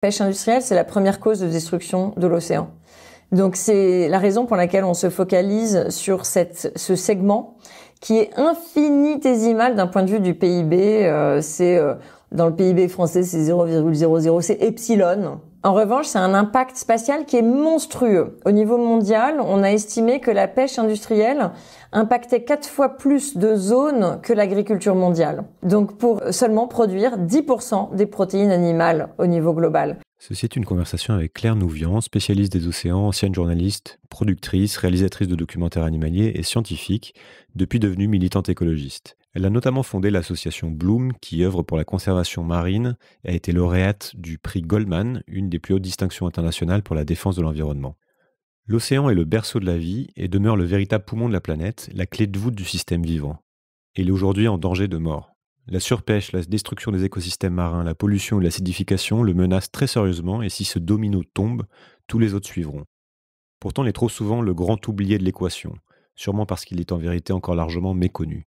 pêche industrielle, c'est la première cause de destruction de l'océan. Donc c'est la raison pour laquelle on se focalise sur cette, ce segment qui est infinitésimal d'un point de vue du PIB. Euh, c'est euh, dans le PIB français, c'est 0,00, c'est epsilon. En revanche, c'est un impact spatial qui est monstrueux. Au niveau mondial, on a estimé que la pêche industrielle impactait quatre fois plus de zones que l'agriculture mondiale. Donc pour seulement produire 10% des protéines animales au niveau global. Ceci est une conversation avec Claire Nouvian, spécialiste des océans, ancienne journaliste, productrice, réalisatrice de documentaires animaliers et scientifique, depuis devenue militante écologiste. Elle a notamment fondé l'association Bloom qui œuvre pour la conservation marine et a été lauréate du prix Goldman, une des plus hautes distinctions internationales pour la défense de l'environnement. L'océan est le berceau de la vie et demeure le véritable poumon de la planète, la clé de voûte du système vivant. Il est aujourd'hui en danger de mort. La surpêche, la destruction des écosystèmes marins, la pollution et l'acidification le menacent très sérieusement et si ce domino tombe, tous les autres suivront. Pourtant, il est trop souvent le grand oublié de l'équation, sûrement parce qu'il est en vérité encore largement méconnu.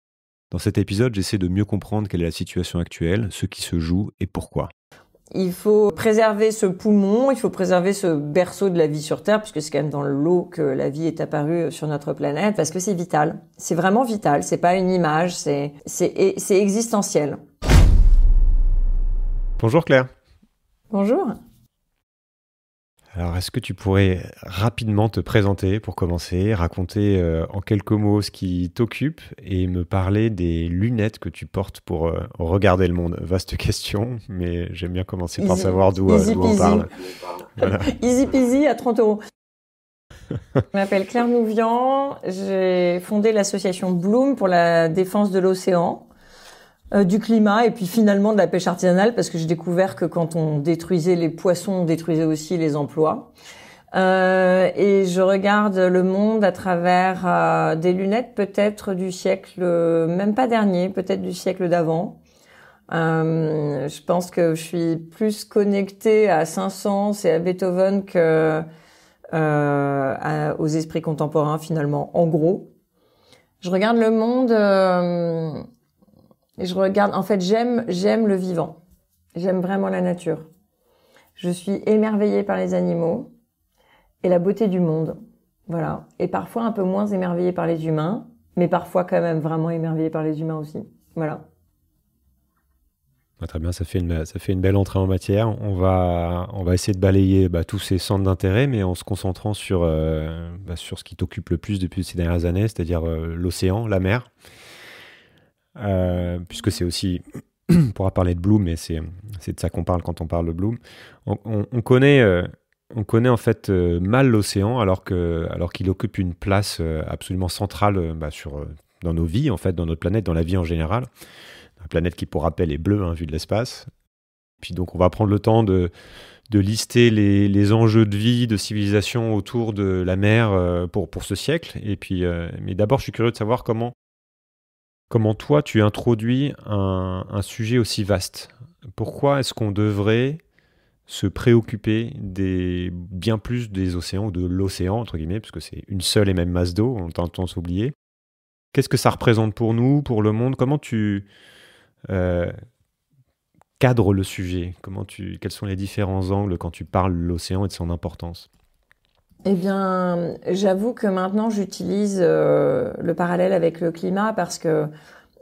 Dans cet épisode, j'essaie de mieux comprendre quelle est la situation actuelle, ce qui se joue et pourquoi. Il faut préserver ce poumon, il faut préserver ce berceau de la vie sur Terre, puisque c'est quand même dans l'eau que la vie est apparue sur notre planète, parce que c'est vital. C'est vraiment vital. C'est pas une image, c'est existentiel. Bonjour Claire. Bonjour. Alors, est-ce que tu pourrais rapidement te présenter pour commencer, raconter euh, en quelques mots ce qui t'occupe et me parler des lunettes que tu portes pour euh, regarder le monde? Vaste question, mais j'aime bien commencer par savoir d'où euh, on parle. easy peasy à 30 euros. Je m'appelle Claire Nouvian, j'ai fondé l'association Bloom pour la défense de l'océan. Euh, du climat et puis finalement de la pêche artisanale parce que j'ai découvert que quand on détruisait les poissons, on détruisait aussi les emplois. Euh, et je regarde le monde à travers euh, des lunettes peut-être du siècle, même pas dernier, peut-être du siècle d'avant. je pense que je suis plus connectée à Saint-Saëns et à Beethoven que aux esprits contemporains finalement. En gros, je regarde le monde et je regarde, en fait, j'aime, j'aime le vivant. J'aime vraiment la nature. Je suis émerveillée par les animaux et la beauté du monde. Voilà. Et parfois un peu moins émerveillée par les humains, mais parfois quand même vraiment émerveillée par les humains aussi. Voilà. très bien, ça fait, une, ça fait une belle entrée en matière. On va, on va essayer de balayer bah, tous ces centres d'intérêt, mais en se concentrant sur, euh, bah, sur ce qui t'occupe le plus depuis ces dernières années, c'est-à-dire euh, l'océan, la mer. Euh, puisque c'est aussi, on pourra parler de Bloom, mais c'est de ça qu'on parle quand on parle de Bloom. On, on, connaît, euh, on connaît en fait euh, mal l'océan alors qu'il alors qu'il occupe une place absolument centrale bah, sur, dans nos vies, en fait, dans notre planète, dans la vie en général. La planète qui, pour rappel, est bleue, hein, vue de l'espace. Puis donc, on va prendre le temps de, de lister les, les, enjeux de vie, de civilisation autour de la mer pour, pour ce siècle. Et puis, mais d'abord, je suis curieux de savoir comment comment toi tu introduis un, sujet aussi vaste. Pourquoi est-ce qu'on devrait se préoccuper des, bien plus des océans ou de l'océan, entre guillemets, parce que c'est une seule et même masse d'eau, on tendance à s'oublier. Qu'est-ce que ça représente pour nous, pour le monde? Comment tu euh, cadres le sujet? Quels sont les différents angles quand tu parles de l'océan et de son importance? Eh bien, j'avoue que maintenant j'utilise euh, le parallèle avec le climat parce que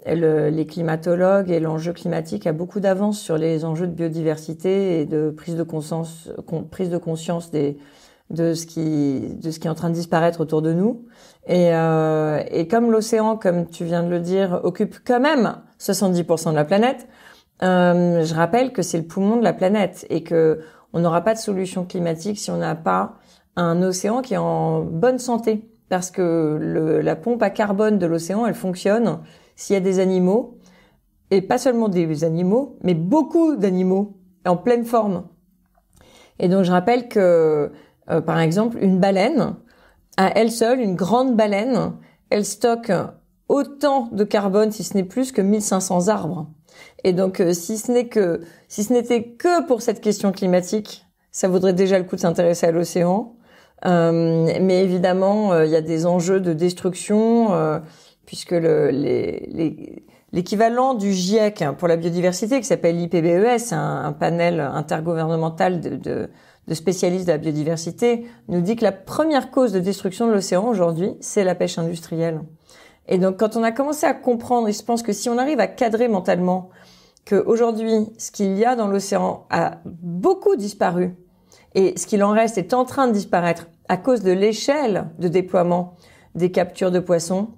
les climatologues et l'enjeu climatique a beaucoup d'avance sur les enjeux de biodiversité et de prise de conscience, prise de conscience des, de ce qui de ce qui est en train de disparaître autour de nous. Et, euh, et comme l'océan, comme tu viens de le dire, occupe quand même 70% de la planète, euh, je rappelle que c'est le poumon de la planète et que on n'aura pas de solution climatique si on n'a pas un océan qui est en bonne santé. Parce que la pompe à carbone de l'océan, elle fonctionne s'il y a des animaux, et pas seulement des animaux, mais beaucoup d'animaux en pleine forme. Et donc je rappelle que, euh, par exemple, une baleine, à elle seule, une grande baleine, elle stocke autant de carbone, si ce n'est plus, que 1500 arbres. Et donc, euh, si ce n'est que, si ce n'était que pour cette question climatique, ça vaudrait déjà le coup de s'intéresser à l'océan. Euh, mais évidemment, euh, il y a des enjeux de destruction, euh, puisque le, les, les, l'équivalent du GIEC pour la biodiversité qui s'appelle l'IPBES, un, panel intergouvernemental de, de, de, spécialistes de la biodiversité, nous dit que la première cause de destruction de l'océan aujourd'hui, c'est la pêche industrielle. Et donc quand on a commencé à comprendre, et je pense que si on arrive à cadrer mentalement qu'aujourd'hui, ce qu'il y a dans l'océan a beaucoup disparu et ce qu'il en reste est en train de disparaître à cause de l'échelle de déploiement des captures de poissons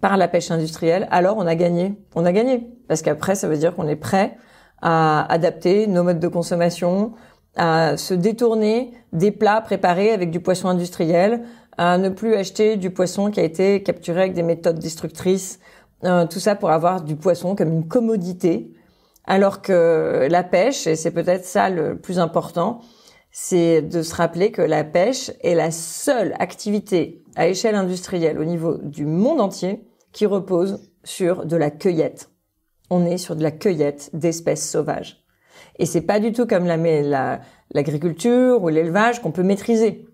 par la pêche industrielle, alors on a gagné. On a gagné. Parce qu'après, ça veut dire qu'on est prêt à adapter nos modes de consommation, à se détourner des plats préparés avec du poisson industriel, à ne plus acheter du poisson qui a été capturé avec des méthodes destructrices, euh, tout ça pour avoir du poisson comme une commodité, alors que la pêche, et c'est peut-être ça le plus important, c'est de se rappeler que la pêche est la seule activité à échelle industrielle au niveau du monde entier qui repose sur de la cueillette. On est sur de la cueillette d'espèces sauvages. Et c'est pas du tout comme l'agriculture la, ou l'élevage qu'on peut maîtriser.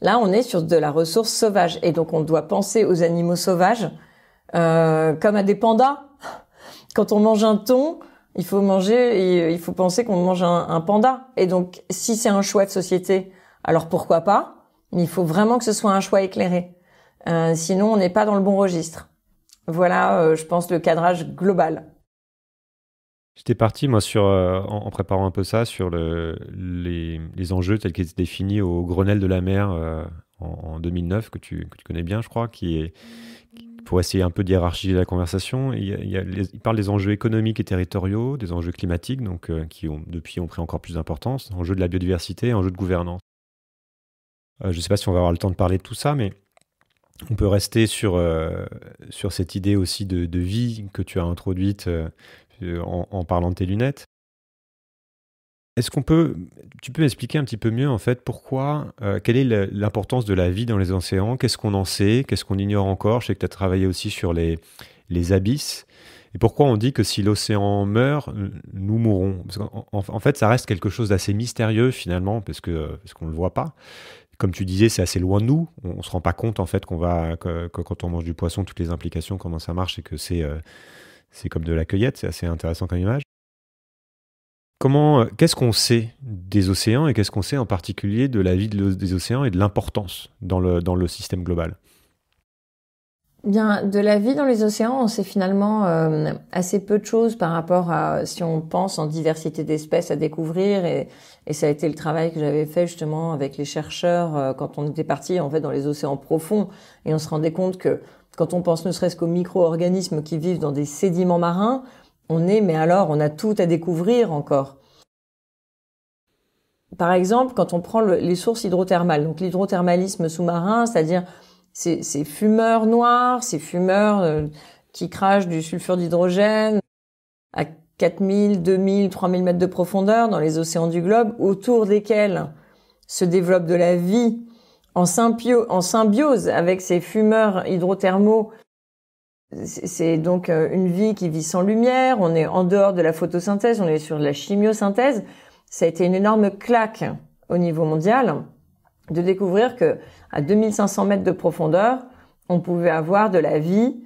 Là, on est sur de la ressource sauvage. Et donc, on doit penser aux animaux sauvages euh, comme à des pandas. Quand on mange un thon, il faut manger, et il faut penser qu'on mange un, panda. Et donc, si c'est un choix de société, alors pourquoi pas? Mais il faut vraiment que ce soit un choix éclairé. Euh, sinon, on n'est pas dans le bon registre. Voilà, euh, je pense, le cadrage global. J'étais parti, moi, sur, euh, en, préparant un peu ça, sur le, les, enjeux tels qu'ils étaient définis au Grenelle de la mer en, en, 2009, que tu, que tu connais bien, je crois, qui est pour essayer un peu d'hiérarchiser la conversation. Il, parle des enjeux économiques et territoriaux, des enjeux climatiques, donc euh, qui depuis ont pris encore plus d'importance, enjeux de la biodiversité, enjeux de gouvernance. Euh, je ne sais pas si on va avoir le temps de parler de tout ça, mais on peut rester sur, euh, sur cette idée aussi de, de, vie que tu as introduite en, en, parlant de tes lunettes. Est-ce qu'on peut, tu peux m'expliquer un petit peu mieux en fait pourquoi, euh, quelle est l'importance de la vie dans les océans? Qu'est-ce qu'on en sait? Qu'est-ce qu'on ignore encore? Je sais que tu as travaillé aussi sur les, les abysses. Et pourquoi on dit que si l'océan meurt, nous mourrons? Parce en, fait, ça reste quelque chose d'assez mystérieux finalement, parce que parce qu'on le voit pas. Comme tu disais, c'est assez loin de nous. On, ne se rend pas compte en fait qu'on va que, quand on mange du poisson, toutes les implications, comment ça marche, et que c'est euh, c'est comme de la cueillette. C'est assez intéressant comme image. Comment, euh, qu'est-ce qu'on sait des océans et qu'est-ce qu'on sait en particulier de la vie des océans et de l'importance dans le, dans le système global? Bien, de la vie dans les océans, on sait finalement euh, assez peu de choses par rapport à si on pense en diversité d'espèces à découvrir et, ça a été le travail que j'avais fait justement avec les chercheurs euh, quand on était parti en fait dans les océans profonds. Et on se rendait compte que quand on pense ne serait-ce qu'aux micro-organismes qui vivent dans des sédiments marins, on est, mais alors, on a tout à découvrir encore. Par exemple, quand on prend les sources hydrothermales, donc l'hydrothermalisme sous-marin, c'est-à-dire ces, fumeurs noirs, ces fumeurs euh, qui crachent du sulfure d'hydrogène à 4000, 2000, 3000 mètres de profondeur dans les océans du globe, autour desquels se développe de la vie en, en symbiose avec ces fumeurs hydrothermaux c'est donc euh, une vie qui vit sans lumière, on est en dehors de la photosynthèse, on est sur la chimiosynthèse. Ça a été une énorme claque au niveau mondial de découvrir que à 2500 mètres de profondeur, on pouvait avoir de la vie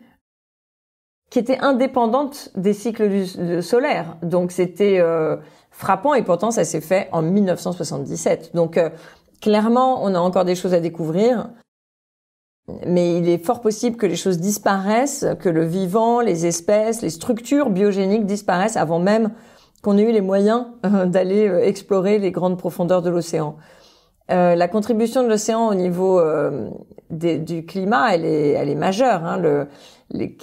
qui était indépendante des cycles solaires. Donc c'était euh, frappant et pourtant ça s'est fait en 1977. Donc euh, clairement, on a encore des choses à découvrir mais il est fort possible que les choses disparaissent, que le vivant, les espèces, les structures biogéniques disparaissent avant même qu'on ait eu les moyens euh, d'aller euh, explorer les grandes profondeurs de l'océan. Euh, la contribution de l'océan au niveau euh, du climat, elle est, elle est majeure. Hein. Les,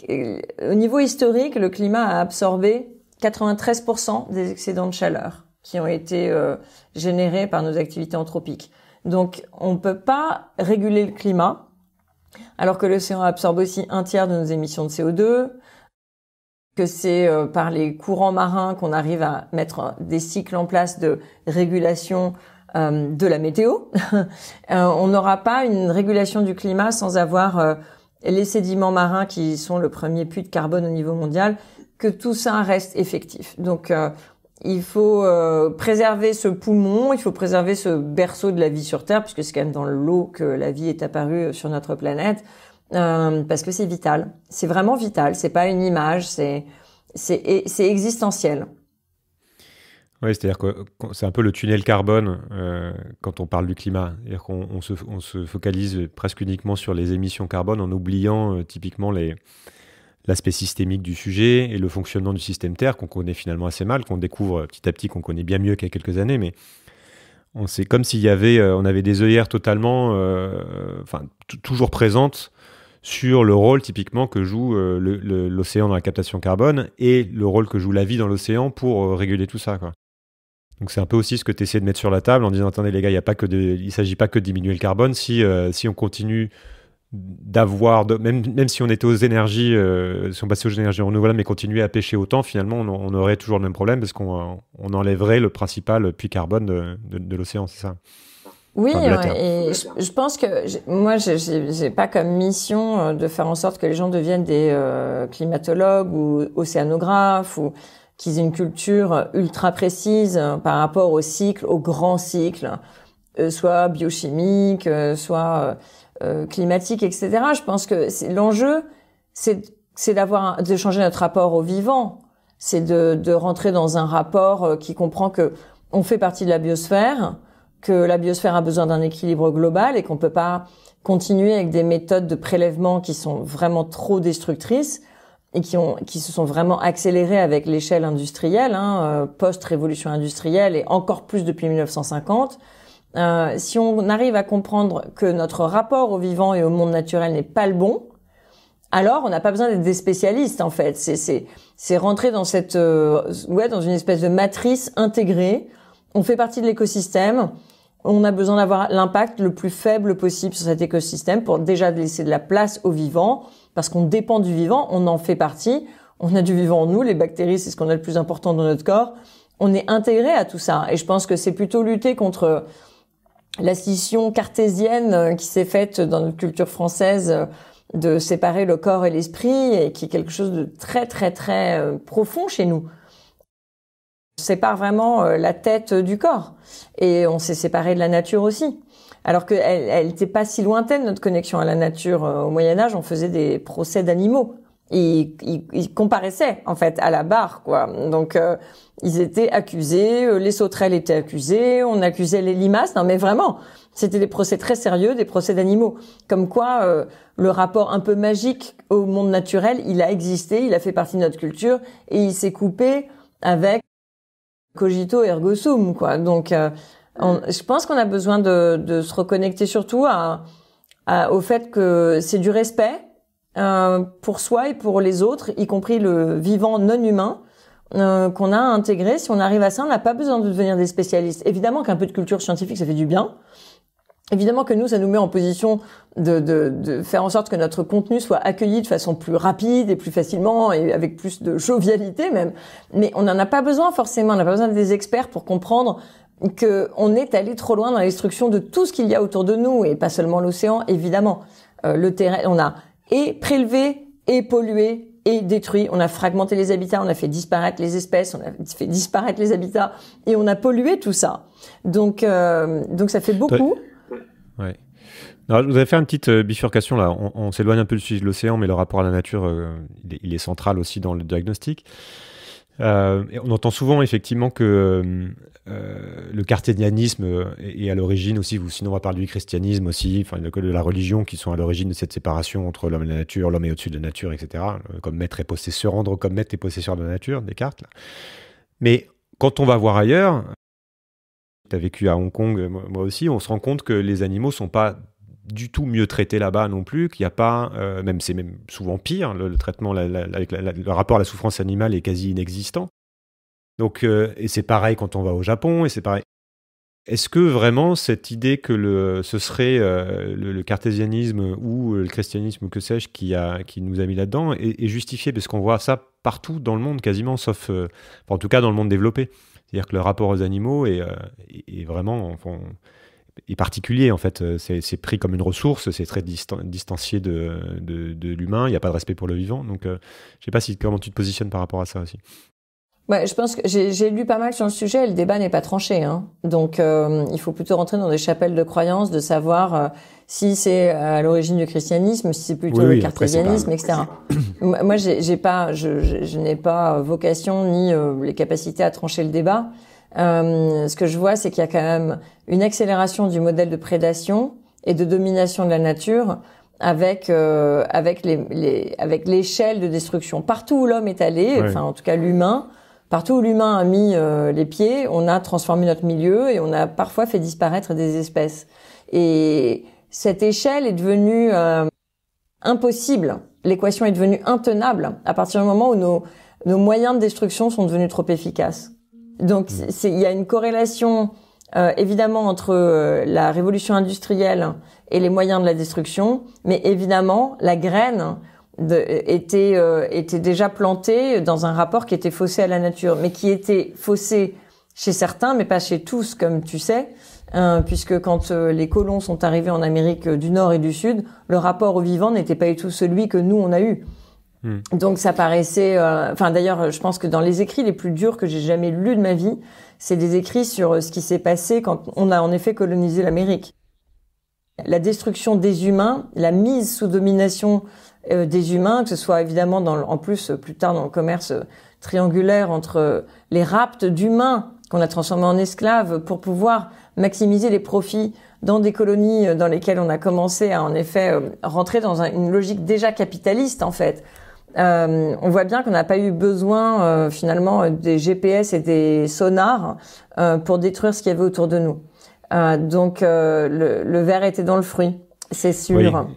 au niveau historique, le climat a absorbé 93% des excédents de chaleur qui ont été euh, générés par nos activités anthropiques. Donc, on ne peut pas réguler le climat alors que l'océan absorbe aussi un tiers de nos émissions de CO2, que c'est euh, par les courants marins qu'on arrive à mettre des cycles en place de régulation euh, de la météo. Euh, on n'aura pas une régulation du climat sans avoir les sédiments marins qui sont le premier puits de carbone au niveau mondial, que tout ça reste effectif. Donc il faut préserver ce poumon, il faut préserver ce berceau de la vie sur Terre, puisque c'est quand même dans l'eau que la vie est apparue sur notre planète. parce que c'est vital. C'est vraiment vital. C'est pas une image. C'est c'est c'est existentiel. Oui, c'est-à-dire que c'est un peu le tunnel carbone euh, quand on parle du climat. C'est-à-dire qu'on on se, on se, focalise presque uniquement sur les émissions carbone en oubliant euh, typiquement l'aspect systémique du sujet et le fonctionnement du système Terre qu'on connaît finalement assez mal, qu'on découvre petit à petit, qu'on connaît bien mieux qu'il y a quelques années, mais c'est comme s'il y avait, euh, on avait des œillères totalement, enfin toujours présentes sur le rôle typiquement que joue l'océan dans la captation carbone et le rôle que joue la vie dans l'océan pour réguler tout ça. Quoi. Donc c'est un peu aussi ce que tu essaies de mettre sur la table en disant attendez les gars, il ne s'agit pas que de diminuer le carbone. Si, euh, si on continue d'avoir, même, même si on était aux énergies, euh, si on passait aux énergies renouvelables mais continuait à pêcher autant, finalement on, aurait toujours le même problème parce qu'on on enlèverait le principal puits carbone de, de, l'océan, c'est ça? Oui, et je, pense que moi, j'ai pas comme mission euh, de faire en sorte que les gens deviennent des climatologues ou océanographes ou qu'ils aient une culture ultra précise euh, par rapport au cycle, au grand cycle, euh, soit biochimique, euh, climatique, etc. Je pense que l'enjeu, c'est d'avoir, de changer notre rapport au vivant. C'est de, de rentrer dans un rapport qui comprend que on fait partie de la biosphère, que la biosphère a besoin d'un équilibre global et qu'on peut pas continuer avec des méthodes de prélèvement qui sont vraiment trop destructrices et qui, ont, qui se sont vraiment accélérés avec l'échelle industrielle, hein, euh, post-révolution industrielle et encore plus depuis 1950. Euh, si on arrive à comprendre que notre rapport au vivant et au monde naturel n'est pas le bon, alors on n'a pas besoin d'être des spécialistes en fait. C'est rentrer dans cette euh, ouais dans une espèce de matrice intégrée. On fait partie de l'écosystème. On a besoin d'avoir l'impact le plus faible possible sur cet écosystème pour déjà laisser de la place au vivant parce qu'on dépend du vivant, on en fait partie, on a du vivant en nous, les bactéries c'est ce qu'on a le plus important dans notre corps, on est intégré à tout ça et je pense que c'est plutôt lutter contre la scission cartésienne euh, qui s'est faite dans notre culture française euh, de séparer le corps et l'esprit et qui est quelque chose de très très très euh, profond chez nous. On sépare vraiment la tête du corps et on s'est séparé de la nature aussi alors qu'elle elle n'était pas si lointaine notre connexion à la nature. Au Moyen Âge, on faisait des procès d'animaux. Ils, ils, comparaissaient en fait à la barre, quoi. Donc euh, ils étaient accusés, euh, les sauterelles étaient accusées, on accusait les limaces. Non, mais vraiment, c'était des procès très sérieux, des procès d'animaux. Comme quoi, le rapport un peu magique au monde naturel, il a existé, il a fait partie de notre culture et il s'est coupé avec cogito ergo sum, quoi. Donc je pense qu'on a besoin de, de, se reconnecter surtout à, au fait que c'est du respect euh, pour soi et pour les autres, y compris le vivant non humain. Euh, qu'on a intégré. Si on arrive à ça, on n'a pas besoin de devenir des spécialistes. Évidemment qu'un peu de culture scientifique, ça fait du bien. Évidemment que nous, ça nous met en position de, de, de, faire en sorte que notre contenu soit accueilli de façon plus rapide et plus facilement et avec plus de jovialité même. Mais on n'en a pas besoin forcément. On n'a pas besoin des experts pour comprendre qu'on est allé trop loin dans la destruction de tout ce qu'il y a autour de nous et pas seulement l'océan, évidemment. Euh, le terrain, on a et prélevé et pollué et détruit. On a fragmenté les habitats, on a fait disparaître les espèces, on a fait disparaître les habitats et on a pollué tout ça. Donc, euh, donc ça fait beaucoup. Ouais. Alors, vous avez fait une petite euh, bifurcation là. On, s'éloigne un peu du sujet de l'océan, mais le rapport à la nature, est, il, est, central aussi dans le diagnostic. Euh, on entend souvent effectivement que euh, euh, le cartésianisme est, à l'origine aussi, sinon on va parler du christianisme aussi, enfin de la religion qui sont à l'origine de cette séparation entre l'homme et la nature, l'homme est au-dessus de la nature, etc. Comme maître et possesseur, rendre comme maître et possesseur de la nature, Descartes. Mais quand on va voir ailleurs, tu as vécu à Hong Kong, moi aussi, on se rend compte que les animaux sont pas du tout mieux traité là-bas non plus, qu'il n'y a pas, euh, même c'est même souvent pire, le, traitement le rapport à la souffrance animale est quasi inexistant. Donc, euh, et c'est pareil quand on va au Japon, et c'est pareil. Est-ce que vraiment cette idée que le, ce serait euh, le, cartésianisme ou le christianisme que sais-je qui, qui nous a mis là-dedans est, justifié? Parce qu'on voit ça partout dans le monde quasiment, sauf en tout cas dans le monde développé. C'est-à-dire que le rapport aux animaux est, est vraiment... est particulier en fait. Euh, c'est pris comme une ressource, c'est très distancié de, de, l'humain, il n'y a pas de respect pour le vivant. Donc, euh, je ne sais pas si, comment tu te positionnes par rapport à ça aussi. Ouais, je pense que j'ai lu pas mal sur le sujet et le débat n'est pas tranché. Hein. Donc, euh, il faut plutôt rentrer dans des chapelles de croyances, de savoir euh, si c'est à l'origine du christianisme, si c'est plutôt le cartésianisme, etc. Moi, j'ai pas, je, je, n'ai pas vocation ni les capacités à trancher le débat. Ce que je vois, c'est qu'il y a quand même une accélération du modèle de prédation et de domination de la nature avec avec les, les avec l'échelle de destruction partout où l'homme est allé, enfin en tout cas l'humain Partout où l'humain a mis euh, les pieds, on a transformé notre milieu et on a parfois fait disparaître des espèces. Et cette échelle est devenue euh, impossible. L'équation est devenue intenable à partir du moment où nos, nos moyens de destruction sont devenus trop efficaces. Donc mmh. il y a une corrélation euh, évidemment entre la révolution industrielle et les moyens de la destruction, mais évidemment la graine de, était, euh, était déjà planté dans un rapport qui était faussé à la nature, mais qui était faussé chez certains, mais pas chez tous, comme tu sais, hein, puisque quand euh, les colons sont arrivés en Amérique du Nord et du Sud, le rapport au vivant n'était pas du tout celui que nous on a eu. Hmm. Donc ça paraissait, euh, enfin d'ailleurs, je pense que dans les écrits les plus durs que j'ai jamais lus de ma vie, c'est des écrits sur ce qui s'est passé quand on a en effet colonisé l'Amérique. La destruction des humains, la mise sous domination euh, des humains, que ce soit évidemment dans, en plus plus tard dans le commerce triangulaire entre les raptes d'humains qu'on a transformés en esclaves pour pouvoir maximiser les profits dans des colonies dans lesquelles on a commencé à en effet euh, rentrer dans une logique déjà capitaliste en fait. Euh, on voit bien qu'on n'a pas eu besoin euh, finalement des GPS et des sonars pour détruire ce qu'il y avait autour de nous. donc le, le verre était dans le fruit, c'est sûr.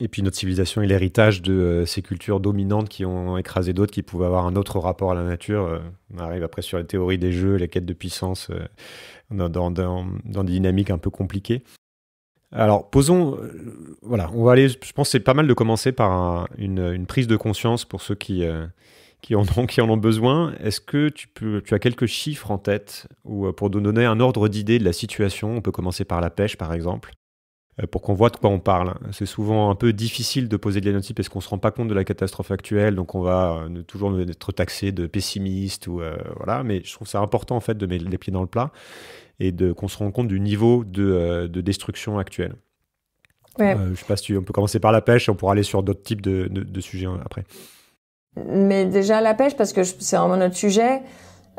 Et puis notre civilisation est l'héritage de euh, ces cultures dominantes qui ont écrasé d'autres, qui pouvaient avoir un autre rapport à la nature. Euh, on arrive après sur les théories des jeux, les quêtes de puissance, euh, dans, des dynamiques un peu compliquées. Alors posons, voilà, on va aller, je pense c'est pas mal de commencer par une, prise de conscience pour ceux qui, qui, en, ont, qui en ont besoin. Est-ce que tu, peux, tu as quelques chiffres en tête ou pour nous donner un ordre d'idée de la situation? On peut commencer par la pêche par exemple. Euh, pour qu'on voit de quoi on parle. C'est souvent un peu difficile de poser des diagnostic parce qu'on se rend pas compte de la catastrophe actuelle, donc on va euh, toujours être taxé de pessimiste ou euh, voilà. Mais je trouve ça important en fait de mettre les pieds dans le plat et de qu'on se rende compte du niveau de, destruction actuelle. Ouais. je sais pas si on peut commencer par la pêche et on pourra aller sur d'autres types de, de, sujets après. Mais déjà la pêche parce que c'est vraiment notre sujet.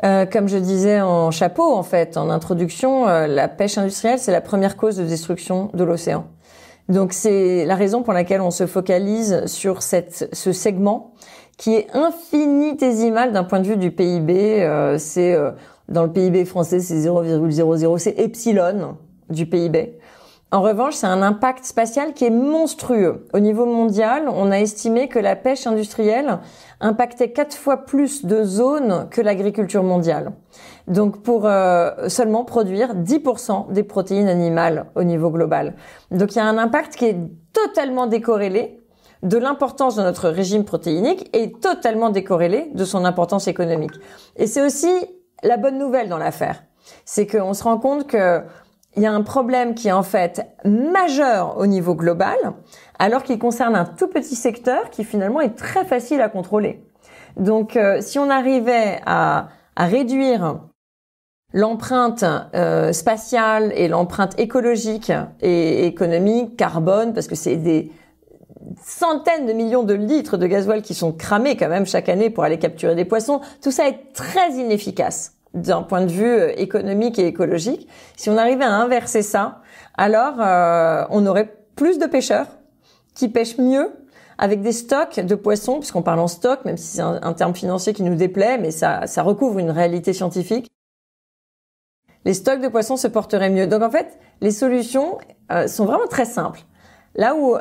Euh, comme je disais en chapeau, en fait, en introduction, euh, la pêche industrielle, c'est la première cause de destruction de l'océan. Donc c'est la raison pour laquelle on se focalise sur cette, ce segment qui est infinitésimal d'un point de vue du PIB. Euh, c'est dans le PIB français, c'est 0,00, c'est epsilon du PIB. En revanche, c'est un impact spatial qui est monstrueux. Au niveau mondial, on a estimé que la pêche industrielle impactait quatre fois plus de zones que l'agriculture mondiale. Donc pour euh, seulement produire 10% des protéines animales au niveau global. Donc il y a un impact qui est totalement décorrélé de l'importance de notre régime protéinique et totalement décorrélé de son importance économique. Et c'est aussi la bonne nouvelle dans l'affaire. C'est qu'on se rend compte que il y a un problème qui est en fait majeur au niveau global, alors qu'il concerne un tout petit secteur qui finalement est très facile à contrôler. Donc euh, si on arrivait à, réduire l'empreinte euh, spatiale et l'empreinte écologique et économique, carbone, parce que c'est des centaines de millions de litres de gasoil qui sont cramés quand même chaque année pour aller capturer des poissons, tout ça est très inefficace d'un point de vue euh, économique et écologique. Si on arrivait à inverser ça, alors euh, on aurait plus de pêcheurs qui pêchent mieux avec des stocks de poissons, puisqu'on parle en stock, même si c'est un, terme financier qui nous déplaît, mais ça, ça recouvre une réalité scientifique. Les stocks de poissons se porteraient mieux. Donc en fait, les solutions euh, sont vraiment très simples. Là où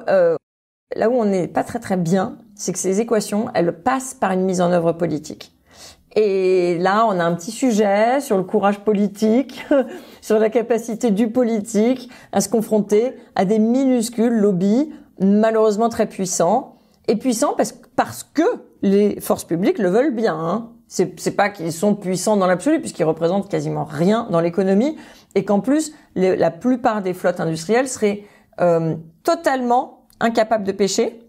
là où on n'est pas très très bien, c'est que ces équations, elles passent par une mise en œuvre politique. Et là, on a un petit sujet sur le courage politique, sur la capacité du politique à se confronter à des minuscules lobbies, malheureusement très puissants. Et puissants parce, parce que les forces publiques le veulent bien. Hein. C'est pas qu'ils sont puissants dans l'absolu, puisqu'ils représentent quasiment rien dans l'économie, et qu'en plus, la plupart des flottes industrielles seraient euh, totalement incapables de pêcher,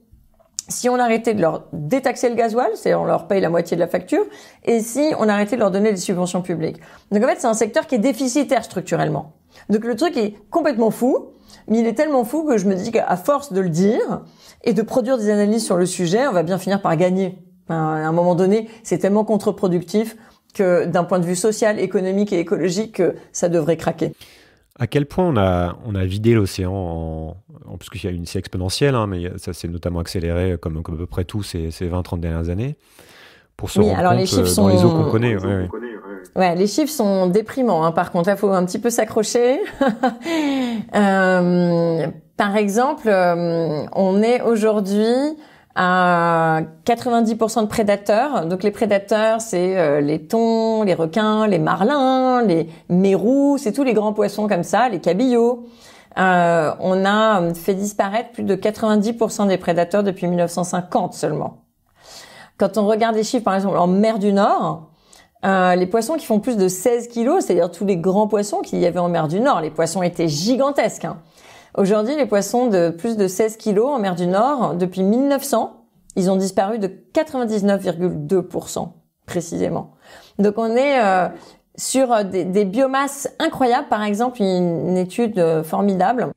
si on arrêtait de leur détaxer le gasoil, c'est-à-dire on leur paye la moitié de la facture, et si on arrêtait de leur donner des subventions publiques. Donc en fait, c'est un secteur qui est déficitaire structurellement. Donc le truc est complètement fou, mais il est tellement fou que je me dis qu'à force de le dire et de produire des analyses sur le sujet, on va bien finir par gagner. à un moment donné, c'est tellement contre-productif que d'un point de vue social, économique et écologique, ça devrait craquer. À quel point on a, on a vidé l'océan en, en parce qu'il y a une scie exponentielle, hein, mais ça s'est notamment accéléré comme, comme, à peu près tout ces, ces 20-30 dernières années pour se rendre alors compte les chiffres sont... Euh, dans les eaux qu'on connaît. Ouais, ouais. les chiffres sont déprimants. Hein. Par contre, il faut un petit peu s'accrocher. euh, par exemple, euh, on est aujourd'hui à 90% de prédateurs. Donc les prédateurs, c'est euh, les thons, les requins, les marlins, les mérous, c'est tous les grands poissons comme ça, les cabillots. Euh, on a fait disparaître plus de 90% des prédateurs depuis 1950 seulement. Quand on regarde les chiffres, par exemple, en mer du Nord, euh, les poissons qui font plus de 16 kilos, c'est-à-dire tous les grands poissons qu'il y avait en mer du Nord, les poissons étaient gigantesques. Hein. Aujourd'hui, les poissons de plus de 16 kilos en mer du Nord, depuis 1900, ils ont disparu de 99,2% précisément. Donc on est euh, sur des, des, biomasses incroyables. Par exemple, une, étude euh, formidable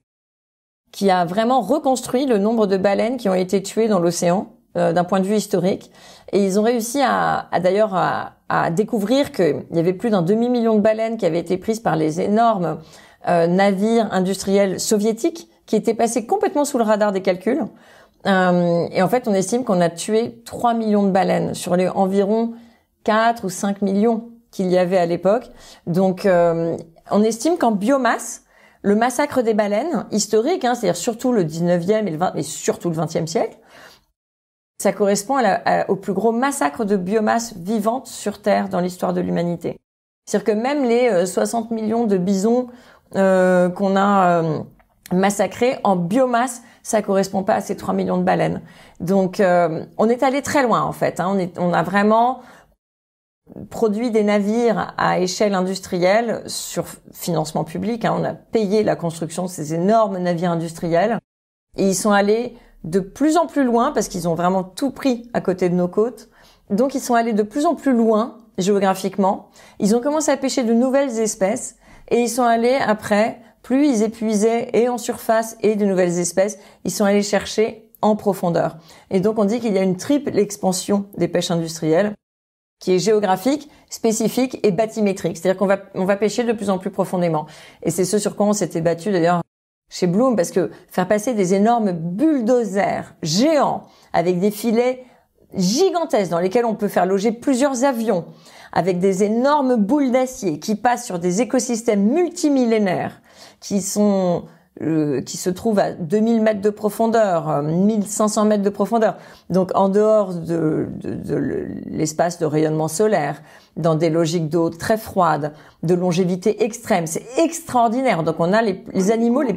qui a vraiment reconstruit le nombre de baleines qui ont été tuées dans l'océan euh, d'un point de vue historique. Et ils ont réussi à, à d'ailleurs à, à, découvrir qu'il y avait plus d'un demi-million de baleines qui avaient été prises par les énormes euh, navires industriels soviétiques qui étaient passés complètement sous le radar des calculs. Euh, et en fait, on estime qu'on a tué 3 millions de baleines sur les environ 4 ou 5 millions qu'il y avait à l'époque. Donc, euh, on estime qu'en biomasse, le massacre des baleines, historique, hein, c'est-à-dire surtout le 19e et, le 20, et surtout le 20e siècle, ça correspond au plus gros massacre de biomasse vivante sur Terre dans l'histoire de l'humanité. C'est-à-dire que même les 60 millions de bisons euh, qu'on a euh, en biomasse, ça correspond pas à ces 3 millions de baleines. Donc euh, on est allé très loin en fait. Hein. On, est, on a vraiment produit des navires à échelle industrielle sur financement public. Hein. On a payé la construction de ces énormes navires industriels. Et ils sont allés de plus en plus loin parce qu'ils ont vraiment tout pris à côté de nos côtes. Donc ils sont allés de plus en plus loin géographiquement. Ils ont commencé à pêcher de nouvelles espèces et ils sont allés après, plus ils épuisaient et en surface et de nouvelles espèces, ils sont allés chercher en profondeur. Et donc on dit qu'il y a une triple expansion des pêches industrielles qui est géographique, spécifique et bathymétrique. C'est-à-dire qu'on va, on va pêcher de plus en plus profondément. Et c'est ce sur quoi on s'était battu d'ailleurs chez Bloom, parce que faire passer des énormes bulldozers géants avec des filets gigantesques dans lesquels on peut faire loger plusieurs avions, avec des énormes boules d'acier qui passent sur des écosystèmes multimillénaires qui sont euh, qui se trouvent à 2000 mètres de profondeur, 1500 euh, mètres de profondeur, donc en dehors de, de, de l'espace de rayonnement solaire, dans des logiques d'eau très froides, de longévité extrême. C'est extraordinaire. Donc on a les, les animaux les...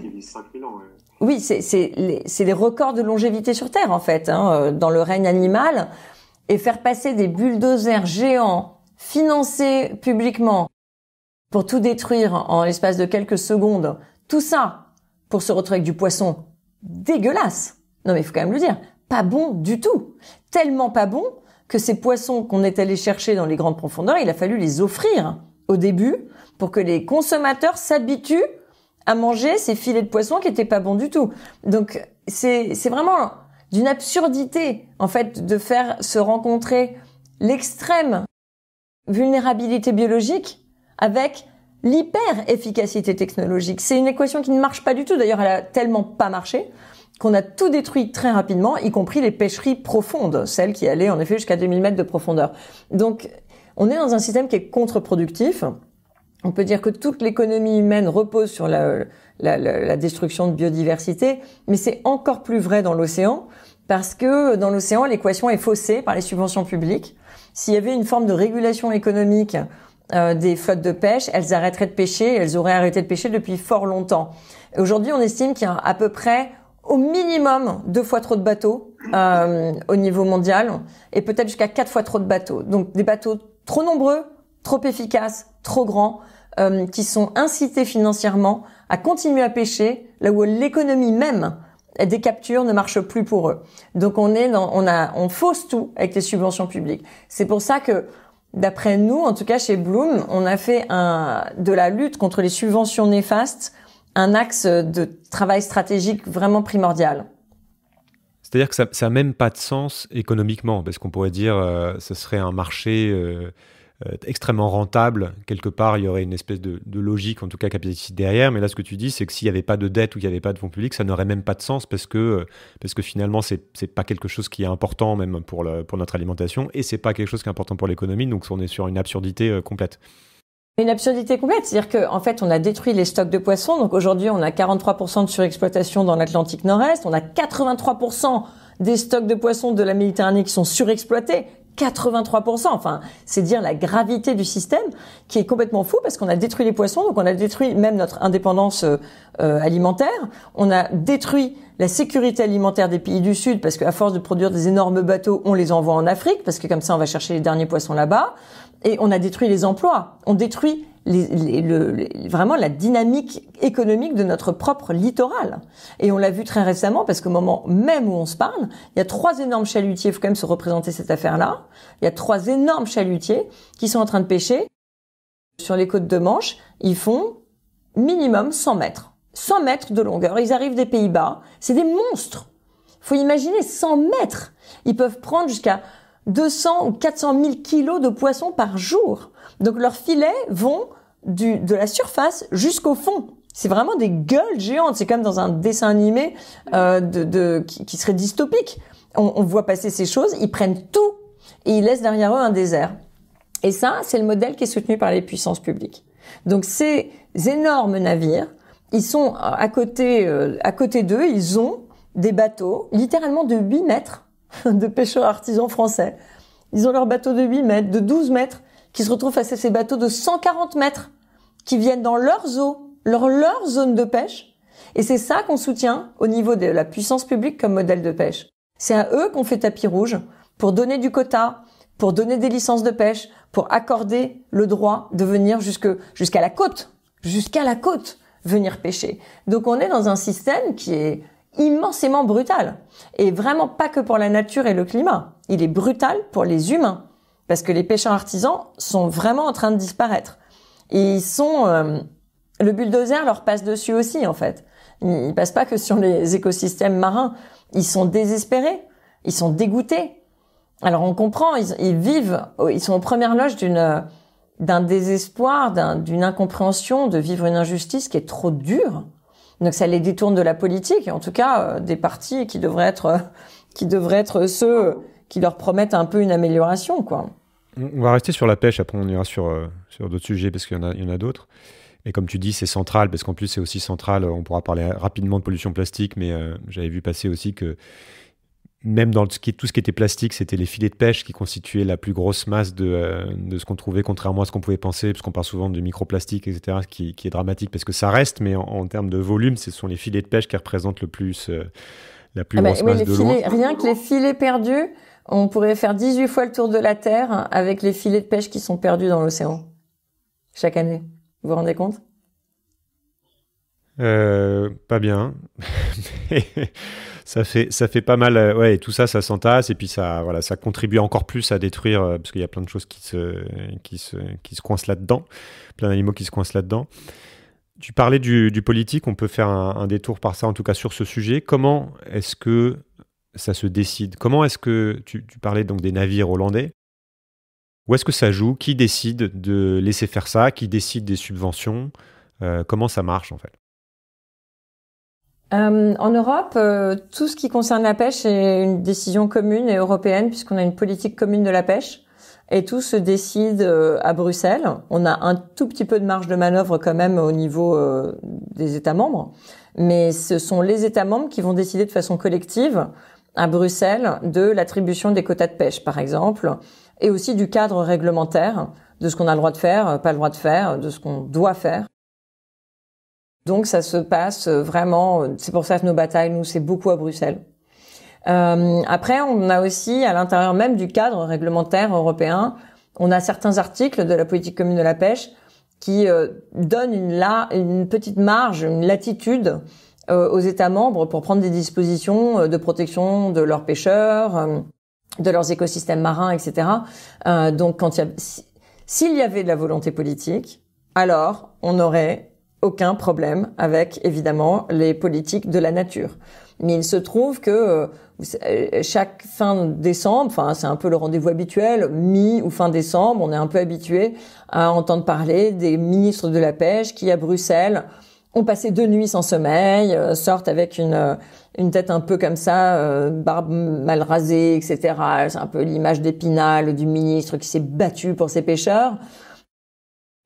Oui, c'est les, les records de longévité sur Terre en fait, hein, euh, dans le règne animal, et faire passer des bulldozers géants financer publiquement pour tout détruire en l'espace de quelques secondes, tout ça pour se retrouver avec du poisson dégueulasse. Non mais il faut quand même le dire, pas bon du tout. Tellement pas bon que ces poissons qu'on est allé chercher dans les grandes profondeurs, il a fallu les offrir au début pour que les consommateurs s'habituent à manger ces filets de poissons qui étaient pas bons du tout. Donc c'est vraiment d'une absurdité en fait de faire se rencontrer l'extrême vulnérabilité biologique avec l'hyper-efficacité technologique. C'est une équation qui ne marche pas du tout. D'ailleurs, elle a tellement pas marché qu'on a tout détruit très rapidement, y compris les pêcheries profondes, celles qui allaient en effet jusqu'à 2000 mètres de profondeur. Donc, on est dans un système qui est contre-productif. On peut dire que toute l'économie humaine repose sur la, la, la destruction de biodiversité, mais c'est encore plus vrai dans l'océan, parce que dans l'océan, l'équation est faussée par les subventions publiques. S'il y avait une forme de régulation économique euh, des flottes de pêche, elles arrêteraient de pêcher, elles auraient arrêté de pêcher depuis fort longtemps. Aujourd'hui, on estime qu'il y a à peu près au minimum deux fois trop de bateaux euh, au niveau mondial et peut-être jusqu'à quatre fois trop de bateaux. Donc des bateaux trop nombreux, trop efficaces, trop grands, euh, qui sont incités financièrement à continuer à pêcher là où l'économie même des captures ne marchent plus pour eux. Donc on est on a, on fausse tout avec les subventions publiques. C'est pour ça que D'après nous, en tout cas chez Bloom, on a fait un, de la lutte contre les subventions néfastes un axe de travail stratégique vraiment primordial. C'est-à-dire que ça n'a même pas de sens économiquement, parce qu'on pourrait dire euh, ce serait un marché euh, extrêmement rentable. Quelque part, il y aurait une espèce de, logique, en tout cas capitalistique derrière. Mais là, ce que tu dis, c'est que s'il n'y avait pas de dette ou qu'il n'y avait pas de fonds publics, ça n'aurait même pas de sens parce que, euh, parce que finalement, c'est n'est pas quelque chose qui est important même pour, le, pour notre alimentation et c'est pas quelque chose qui est important pour l'économie. Donc, on est sur une absurdité euh, complète. Une absurdité complète, c'est-à-dire qu'en en fait, on a détruit les stocks de poissons. Donc aujourd'hui, on a 43% de surexploitation dans l'Atlantique Nord-Est. On a 83% des stocks de poissons de la Méditerranée qui sont surexploités. 83%. Enfin, c'est dire la gravité du système qui est complètement fou parce qu'on a détruit les poissons, donc on a détruit même notre indépendance euh, euh, alimentaire. On a détruit la sécurité alimentaire des pays du Sud parce qu'à force de produire des énormes bateaux, on les envoie en Afrique parce que comme ça, on va chercher les derniers poissons là-bas. Et on a détruit les emplois. On détruit vraiment la dynamique économique de notre propre littoral. Et on l'a vu très récemment parce qu'au moment même où on se parle, il y a trois énormes chalutiers, il faut quand même se représenter cette affaire-là, il y a trois énormes chalutiers qui sont en train de pêcher sur les côtes de Manche, ils font minimum 100 mètres. 100 mètres de longueur, ils arrivent des Pays-Bas, c'est des monstres. Faut imaginer 100 mètres. Ils peuvent prendre jusqu'à 200 ou 400 000 kilos de poissons par jour. Donc leurs filets vont du, de la surface jusqu'au fond. C'est vraiment des gueules géantes. C'est comme dans un dessin animé euh, de, de qui, serait dystopique. On, on, voit passer ces choses, ils prennent tout et ils laissent derrière eux un désert. Et ça, c'est le modèle qui est soutenu par les puissances publiques. Donc ces énormes navires, ils sont à côté, euh, à côté d'eux, ils ont des bateaux, littéralement de 8 mètres, de pêcheurs artisans français. Ils ont leurs bateaux de 8 mètres, de 12 mètres, qui se retrouvent face à ces bateaux de 140 mètres, qui viennent dans leurs eaux, leur, leur zone de pêche. Et c'est ça qu'on soutient au niveau de la puissance publique comme modèle de pêche. C'est à eux qu'on fait tapis rouge pour donner du quota, pour donner des licences de pêche, pour accorder le droit de venir jusque, jusqu'à la côte, jusqu'à la côte, venir pêcher. Donc on est dans un système qui est immensément brutal. Et vraiment pas que pour la nature et le climat. Il est brutal pour les humains. Parce que les pêcheurs artisans sont vraiment en train de disparaître. Et ils sont... Euh, le bulldozer leur passe dessus aussi, en fait. Ils passent pas que sur les écosystèmes marins. Ils sont désespérés. Ils sont dégoûtés. Alors on comprend, ils, vivent, ils sont aux premières loges d'une d'un désespoir, d'une incompréhension de vivre une injustice qui est trop dure donc ça les détourne de la politique, en tout cas euh, des partis qui devraient être euh, qui devraient être ceux qui leur promettent un peu une amélioration, quoi. On va rester sur la pêche, après on ira sur, euh, sur d'autres sujets parce qu'il y en a, il y en a d'autres. Et comme tu dis, c'est central, parce qu'en plus c'est aussi central, on pourra parler rapidement de pollution plastique, mais j'avais vu passer aussi que même dans tout ce qui était plastique, c'était les filets de pêche qui constituaient la plus grosse masse de, euh, de ce qu'on trouvait, contrairement à ce qu'on pouvait penser, parce qu'on parle souvent de microplastique, etc., qui, qui, est dramatique parce que ça reste, mais en, termes de volume, ce sont les filets de pêche qui représentent le plus, euh, la plus ah bah grosse masse de filets, Rien que les filets perdus, on pourrait faire 18 fois le tour de la Terre avec les filets de pêche qui sont perdus dans l'océan chaque année. Vous vous rendez compte? Euh, Pas bien. ça fait ça fait pas mal euh, ouais et tout ça ça s'entasse et puis ça voilà ça contribue encore plus à détruire euh, parce qu'il y a plein de choses qui se qui se qui se coincent là-dedans plein d'animaux qui se coincent là-dedans. Tu parlais du, politique on peut faire un, détour par ça en tout cas sur ce sujet. Comment est-ce que ça se décide? Comment est-ce que tu, tu parlais donc des navires hollandais? Où est-ce que ça joue? Qui décide de laisser faire ça? Qui décide des subventions? Euh, comment ça marche en fait? Euh, en Europe, euh, tout ce qui concerne la pêche est une décision commune et européenne puisqu'on a une politique commune de la pêche et tout se décide euh, à Bruxelles. On a un tout petit peu de marge de manœuvre quand même au niveau des États membres, mais ce sont les États membres qui vont décider de façon collective à Bruxelles de l'attribution des quotas de pêche, par exemple, et aussi du cadre réglementaire de ce qu'on a le droit de faire, pas le droit de faire, de ce qu'on doit faire. Donc ça se passe vraiment, c'est pour ça que nos batailles, nous, c'est beaucoup à Bruxelles. Euh, après, on a aussi, à l'intérieur même du cadre réglementaire européen, on a certains articles de la politique commune de la pêche qui euh, donnent une, une petite marge, une latitude aux États membres pour prendre des dispositions de protection de leurs pêcheurs, de leurs écosystèmes marins, etc. donc, quand y s'il y avait de la volonté politique, alors on n'aurait aucun problème avec évidemment les politiques de la nature. Mais il se trouve que euh, chaque fin décembre, enfin c'est un peu le rendez-vous habituel, mi ou fin décembre, on est un peu habitué à entendre parler des ministres de la pêche qui à Bruxelles ont passé deux nuits sans sommeil, euh, sortent avec une euh, une tête un peu comme ça, barbe mal rasée, etc. C'est un peu l'image d'Épinal du ministre qui s'est battu pour ses pêcheurs.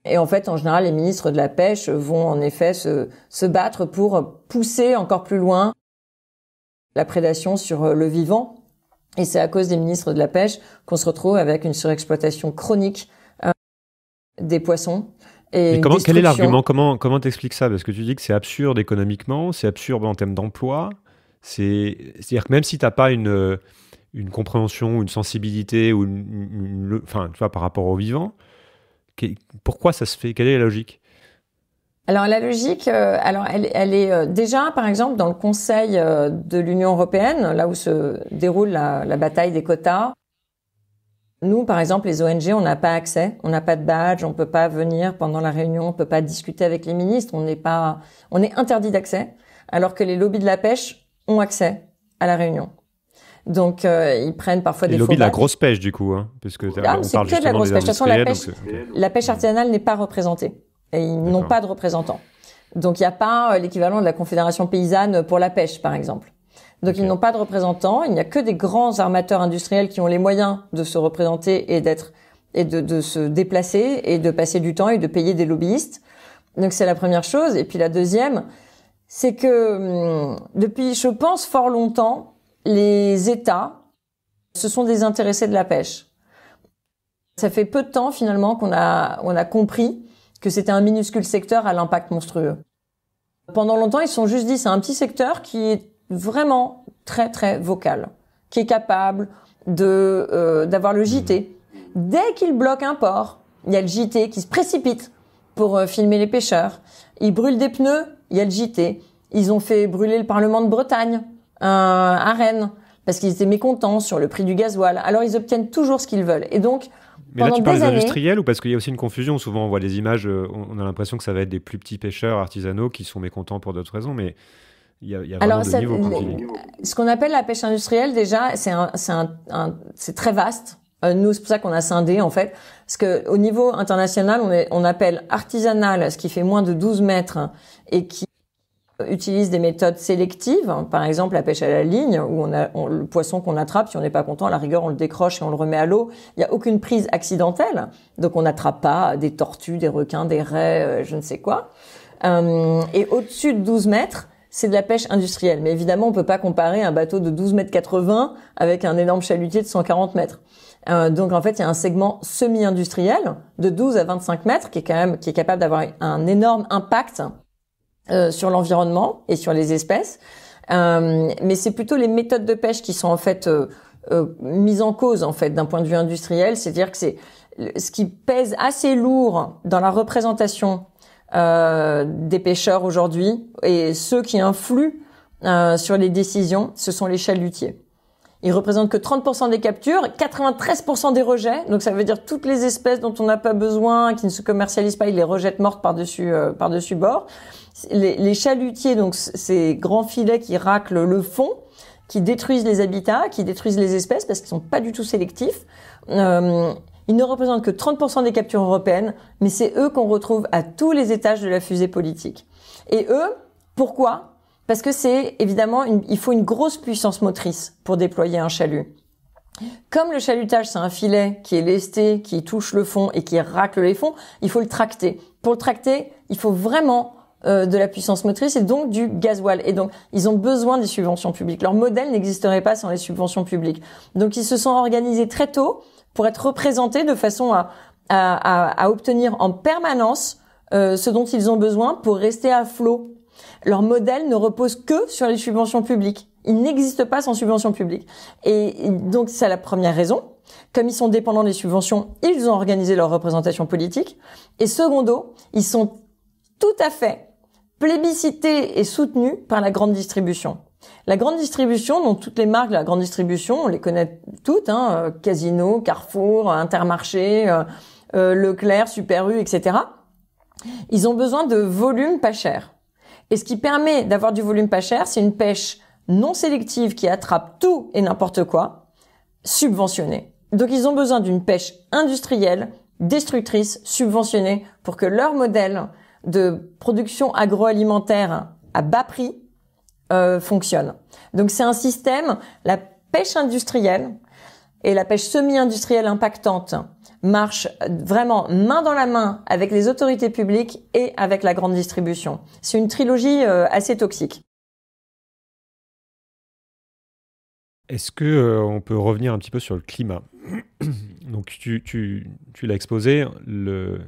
Et en fait, en général, les ministres de la pêche vont en effet se, se battre pour pousser encore plus loin la prédation sur le vivant. Et c'est à cause des ministres de la pêche qu'on se retrouve avec une surexploitation chronique euh, des poissons. Et Mais comment, quel est l'argument? Comment comment t'expliques ça? Parce que tu dis que c'est absurde économiquement, c'est absurde en termes d'emploi. C'est c'est-à-dire que même si t'as pas une une compréhension, une sensibilité ou une, enfin tu vois par rapport au vivant, pourquoi ça se fait? Quelle est la logique? Alors la logique, euh, alors elle, est euh, déjà par exemple dans le Conseil euh, de l'Union européenne, là où se déroule la, bataille des quotas. Nous, par exemple, les ONG, on n'a pas accès, on n'a pas de badge, on peut pas venir pendant la réunion, on peut pas discuter avec les ministres, on n'est pas, on est interdit d'accès, alors que les lobbies de la pêche ont accès à la réunion. Donc ils prennent parfois des. Les lobbies de la grosse pêche du coup, hein, parce que ah, on parle que de la grosse pêche. De toute façon, la pêche, la pêche artisanale n'est pas représentée et ils n'ont pas de représentants. Donc il n'y a pas euh, l'équivalent de la Confédération paysanne pour la pêche, par exemple. Donc ils n'ont pas de représentants. Il n'y a que des grands armateurs industriels qui ont les moyens de se représenter et d'être et de, de, se déplacer et de passer du temps et de payer des lobbyistes. Donc c'est la première chose. Et puis la deuxième, c'est que hum, depuis, je pense, fort longtemps, les États se sont désintéressés de la pêche. Ça fait peu de temps finalement qu'on a compris que c'était un minuscule secteur à l'impact monstrueux. Pendant longtemps, ils se sont juste dit c'est un petit secteur qui est vraiment très très vocal, qui est capable de euh, d'avoir le JT. Dès qu'il bloque un port, il y a le JT qui se précipite pour euh, filmer les pêcheurs. Ils brûlent des pneus, il y a le JT. Ils ont fait brûler le Parlement de Bretagne à Rennes parce qu'ils étaient mécontents sur le prix du gasoil. Alors ils obtiennent toujours ce qu'ils veulent. Et donc mais là, tu parles des industriels ou parce qu'il y a aussi une confusion? Souvent, on voit des images, euh, on a l'impression que ça va être des plus petits pêcheurs artisanaux qui sont mécontents pour d'autres raisons, mais il y a, il y a vraiment Alors, niveaux. Ce qu'on appelle la pêche industrielle, déjà, c'est un, un, c'est très vaste. Euh, nous, c'est pour ça qu'on a scindé, en fait. Parce que au niveau international, on, est, on appelle artisanal ce qui fait moins de 12 mètres et qui utilise des méthodes sélectives, par exemple la pêche à la ligne, où on a le poisson qu'on attrape, si on n'est pas content, à la rigueur, on le décroche et on le remet à l'eau. Il n'y a aucune prise accidentelle, donc on n'attrape pas des tortues, des requins, des raies, euh, je ne sais quoi. Euh, et au-dessus de 12 mètres, c'est de la pêche industrielle. Mais évidemment, on peut pas comparer un bateau de 12 mètres 80 avec un énorme chalutier de 140 mètres. Euh, donc en fait, il y a un segment semi-industriel de 12 à 25 mètres qui est quand même qui est capable d'avoir un énorme impact euh, sur l'environnement et sur les espèces. Euh, mais c'est plutôt les méthodes de pêche qui sont en fait euh, euh mises en cause en fait d'un point de vue industriel, c'est-à-dire que c'est ce qui pèse assez lourd dans la représentation euh, des pêcheurs aujourd'hui et ceux qui influent sur les décisions, ce sont les chalutiers. Ils représentent que 30% des captures, 93% des rejets. Donc ça veut dire toutes les espèces dont on n'a pas besoin, qui ne se commercialisent pas, ils les rejettent mortes par-dessus par-dessus bord les, chalutiers, donc ces grands filets qui raclent le fond, qui détruisent les habitats, qui détruisent les espèces parce qu'ils sont pas du tout sélectifs. Euh, ils ne représentent que 30% des captures européennes, mais c'est eux qu'on retrouve à tous les étages de la fusée politique. Et eux, pourquoi? Parce que c'est évidemment, il faut une grosse puissance motrice pour déployer un chalut. Comme le chalutage, c'est un filet qui est lesté, qui touche le fond et qui racle les fonds, il faut le tracter. Pour le tracter, il faut vraiment euh, de la puissance motrice et donc du gasoil. Et donc, ils ont besoin des subventions publiques. Leur modèle n'existerait pas sans les subventions publiques. Donc, ils se sont organisés très tôt pour être représentés de façon à, à, à, obtenir en permanence euh, ce dont ils ont besoin pour rester à flot. Leur modèle ne repose que sur les subventions publiques. Il n'existe pas sans subventions publiques. Et donc, c'est la première raison. Comme ils sont dépendants des subventions, ils ont organisé leur représentation politique. Et secondo, ils sont tout à fait plébiscité et soutenu par la grande distribution. La grande distribution, dont toutes les marques de la grande distribution, on les connaît toutes, hein, euh, Casino, Carrefour, Intermarché, euh, euh, Leclerc, Super U, etc. Ils ont besoin de volume pas cher. Et ce qui permet d'avoir du volume pas cher, c'est une pêche non sélective qui attrape tout et n'importe quoi, subventionnée. Donc ils ont besoin d'une pêche industrielle, destructrice, subventionnée, pour que leur modèle de production agroalimentaire à bas prix euh, fonctionne. Donc c'est un système, la pêche industrielle et la pêche semi-industrielle impactante marche vraiment main dans la main avec les autorités publiques et avec la grande distribution. C'est une trilogie euh, assez toxique. Est-ce que euh, on peut revenir un petit peu sur le climat? Donc tu, l'as exposé, le,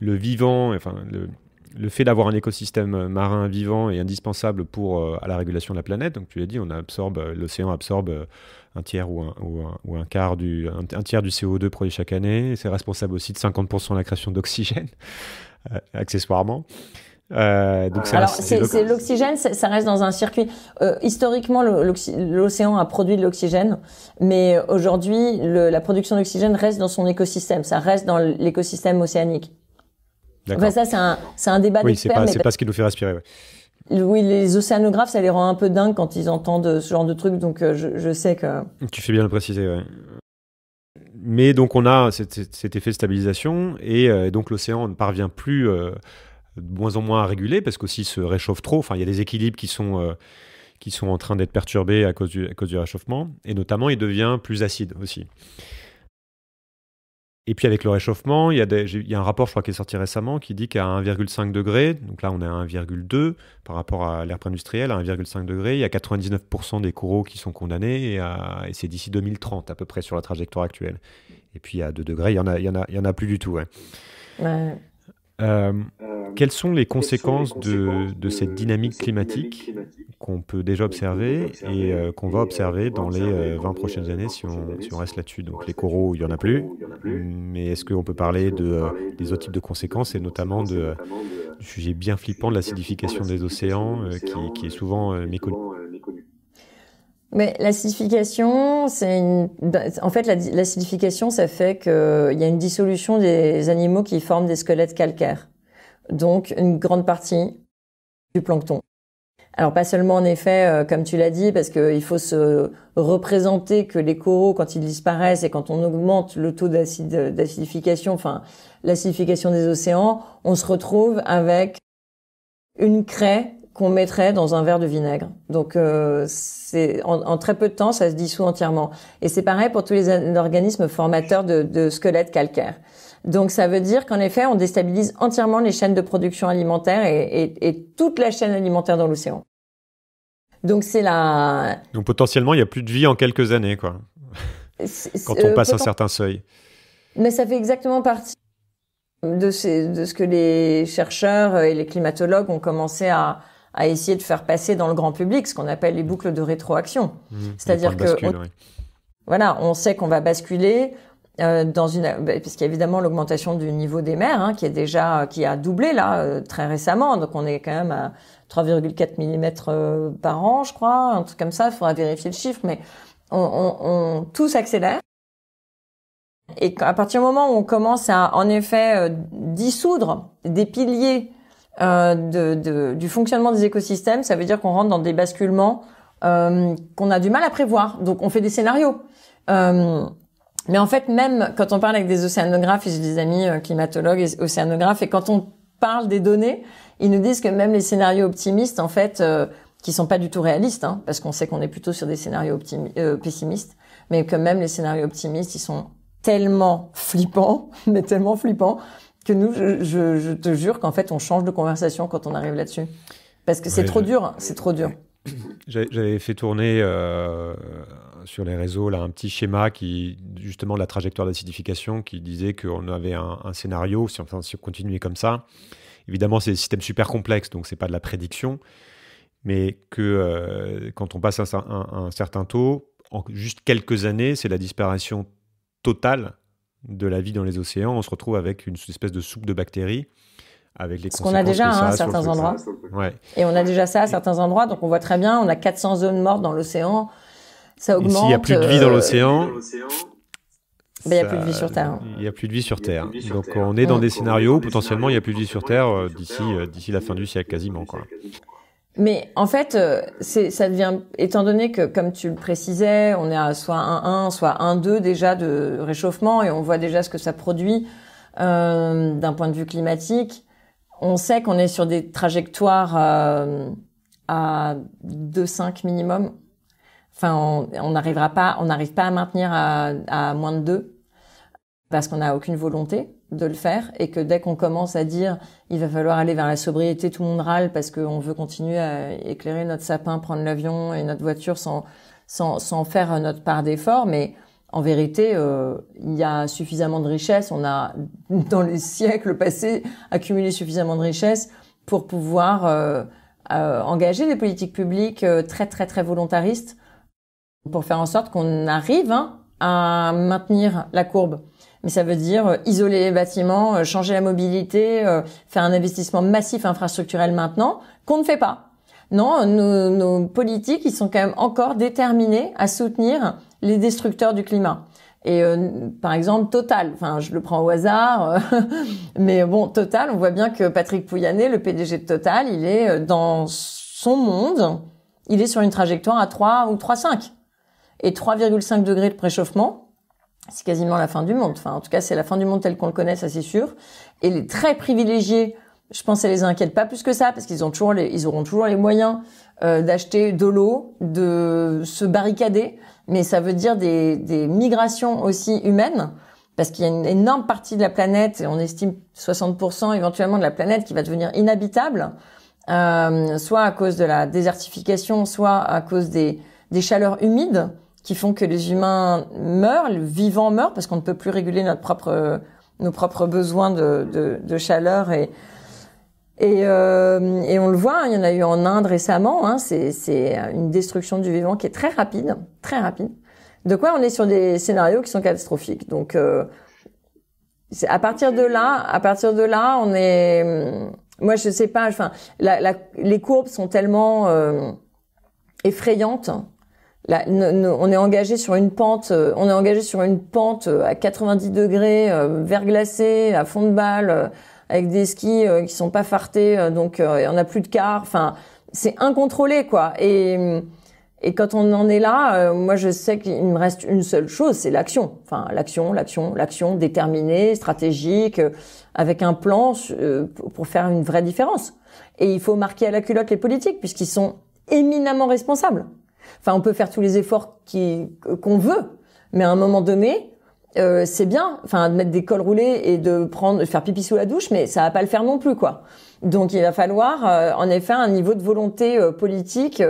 vivant, enfin le, fait d'avoir un écosystème marin vivant est indispensable pour euh, à la régulation de la planète. Donc tu l'as dit, on absorbe, l'océan absorbe un tiers ou un, ou un, quart du un, tiers du CO2 produit chaque année. C'est responsable aussi de 50% de la création d'oxygène, accessoirement. donc Alors c'est l'oxygène, ça reste dans un circuit. historiquement, l'océan a produit de l'oxygène, mais aujourd'hui, la production d'oxygène reste dans son écosystème. Ça reste dans l'écosystème océanique. Enfin, ça, c'est un, c'est un débat Oui, c'est pas, pas ce qui nous fait respirer. Oui, les océanographes, ça les rend un peu dingues quand ils entendent ce genre de trucs, donc euh, je, sais que... Tu fais bien le préciser, ouais. Mais donc on a cet, effet de stabilisation, et euh, donc l'océan ne parvient plus euh, de moins en moins à réguler, parce qu'aussi se réchauffe trop, enfin il y a des équilibres qui sont, qui sont en train d'être perturbés à cause du réchauffement, et notamment il devient plus acide aussi. Et puis avec le réchauffement, il y, a un rapport, je crois, qui est sorti récemment, qui dit qu'à 1,5 degré, donc là on est à 1,2 par rapport à l'ère industrielle, à 1,5 degré, il y a 99% des coraux qui sont condamnés, et, c'est d'ici 2030 à peu près sur la trajectoire actuelle. Et puis à 2 degrés, il y en a, plus du tout. Ouais. Euh, quelles sont les conséquences de, cette dynamique climatique qu'on peut déjà observer et euh, qu'on va observer dans les 20 euh, prochaines années si on, si on reste là-dessus. Donc les coraux, il n'y en a plus, mais est-ce qu'on peut parler de, des autres types de conséquences et notamment de, du sujet bien flippant de l'acidification des océans qui, qui, est souvent méconnu mais l'acidification, c'est une... en fait l'acidification, ça fait qu'il y a une dissolution des animaux qui forment des squelettes calcaires. Donc une grande partie du plancton. Alors pas seulement en effet, euh, comme tu l'as dit, parce qu'il faut se représenter que les coraux, quand ils disparaissent et quand on augmente le taux d'acidification, enfin l'acidification des océans, on se retrouve avec une craie qu'on mettrait dans un verre de vinaigre. Donc euh, c'est en, très peu de temps, ça se dissout entièrement. Et c'est pareil pour tous les organismes formateurs de, de squelettes calcaires. Donc ça veut dire qu'en effet, on déstabilise entièrement les chaînes de production alimentaire et, et, et toute la chaîne alimentaire dans l'océan. Donc c'est la. Donc potentiellement, il n'y a plus de vie en quelques années, quoi. Quand on euh, passe un certain seuil. Mais ça fait exactement partie de, ces, de ce que les chercheurs et les climatologues ont commencé à, à essayer de faire passer dans le grand public, ce qu'on appelle les boucles de rétroaction. Mmh, C'est-à-dire que voilà, on sait qu'on va basculer euh, dans une bah, parce qu'il y a évidemment l'augmentation du niveau des mers hein, qui est déjà qui a doublé là euh, très récemment, donc on est quand même à 3,4 mm euh, par an, je crois, un truc comme ça. Il faudra vérifier le chiffre, mais on, on, on tout s'accélère. Et à partir du moment où on commence à, en effet, euh, dissoudre des piliers euh, de, de, du fonctionnement des écosystèmes, ça veut dire qu'on rentre dans des basculements euh, qu'on a du mal à prévoir. Donc on fait des scénarios. Euh, mais en fait, même quand on parle avec des océanographes, j'ai des amis euh, climatologues et océanographes, et quand on parle des données, ils nous disent que même les scénarios optimistes, en fait, euh, qui sont pas du tout réalistes, hein, parce qu'on sait qu'on est plutôt sur des scénarios euh, pessimistes, mais que même les scénarios optimistes, ils sont tellement flippants, mais tellement flippants, que nous, je, je, je te jure qu'en fait, on change de conversation quand on arrive là-dessus. Parce que c'est trop dur, c'est trop dur. J'avais fait tourner euh, sur les réseaux là, un petit schéma qui, justement, de la trajectoire d'acidification qui disait qu'on avait un, un, scénario, si on, si on continuait comme ça. Évidemment, c'est des systèmes super complexes, donc c'est pas de la prédiction, mais que euh, quand on passe un, un, un certain taux, en juste quelques années, c'est la disparition totale de la vie dans les océans, on se retrouve avec une espèce de soupe de bactéries avec les Ce qu'on a déjà hein, à certains endroits. Ouais. Et on a déjà ça à certains endroits, donc on voit très bien, on a 400 zones mortes dans l'océan, ça augmente. S'il n'y a plus de vie dans l'océan, il n'y a plus de vie sur Terre. Il n'y a plus de vie sur Terre. Donc on est dans des scénarios où potentiellement il n'y a plus de vie sur Terre euh, d'ici euh, d'ici la fin du siècle quasiment. Quoi. Mais en fait, euh, c'est ça devient étant donné que comme tu le précisais, on est à soit 1,1, soit 1,2 déjà de réchauffement et on voit déjà ce que ça produit euh, d'un point de vue climatique. On sait qu'on est sur des trajectoires euh, à 2,5 minimum. Enfin, on n'arrivera pas, on n'arrive pas à maintenir à, à moins de 2 parce qu'on n'a aucune volonté de le faire et que dès qu'on commence à dire il va falloir aller vers la sobriété, tout le monde râle parce qu'on veut continuer à éclairer notre sapin, prendre l'avion et notre voiture sans, sans, sans faire notre part d'effort. Mais en vérité, euh, il y a suffisamment de richesses. On a, dans les siècles passés, accumulé suffisamment de richesses pour pouvoir euh, euh, engager des politiques publiques très, très, très volontaristes pour faire en sorte qu'on arrive hein, à maintenir la courbe mais ça veut dire euh, isoler les bâtiments, euh, changer la mobilité, euh, faire un investissement massif infrastructurel maintenant, qu'on ne fait pas. Non, nos, nos, politiques, ils sont quand même encore déterminés à soutenir les destructeurs du climat. Et par exemple, Total, enfin je le prends au hasard, mais bon, Total, on voit bien que Patrick Pouyanné, le PDG de Total, il est dans son monde, il est sur une trajectoire à 3 ou 3,5. Et 3,5 degrés de préchauffement, c'est quasiment la fin du monde. Enfin, en tout cas, c'est la fin du monde tel qu'on le connaît, ça c'est sûr. Et les très privilégiés, je pense, ça les inquiète pas plus que ça, parce qu'ils ont toujours les, ils auront toujours les moyens euh, d'acheter de l'eau, de se barricader. Mais ça veut dire des, des migrations aussi humaines, parce qu'il y a une énorme partie de la planète, et on estime 60% éventuellement de la planète qui va devenir inhabitable, euh, soit à cause de la désertification, soit à cause des, des chaleurs humides qui font que les humains meurent, le vivant meurt parce qu'on ne peut plus réguler notre propre nos propres besoins de, de, de chaleur et et, euh, et, on le voit, hein, il y en a eu en Inde récemment. Hein, c'est une destruction du vivant qui est très rapide, très rapide. De quoi on est sur des scénarios qui sont catastrophiques. Donc, euh, à partir de là, à partir de là, on est. Moi, je sais pas. Enfin, la, la, les courbes sont tellement euh, effrayantes On est engagé sur une pente, euh, on est engagé sur une pente euh, à 90 degrés, euh, verglacée, à fond de balle, avec des skis qui sont pas fartés, donc il y en a plus de quart. Enfin, c'est incontrôlé quoi. Et et quand on en est là, moi je sais qu'il me reste une seule chose, c'est l'action. Enfin, l'action, l'action, l'action déterminée, stratégique, avec un plan pour faire une vraie différence. Et il faut marquer à la culotte les politiques puisqu'ils sont éminemment responsables. Enfin, on peut faire tous les efforts qu'on veut, mais à un moment donné, euh, c'est bien, enfin, de mettre des cols roulés et de prendre, de faire pipi sous la douche, mais ça va pas le faire non plus, quoi. Donc, il va falloir, euh, en effet, un niveau de volonté euh, politique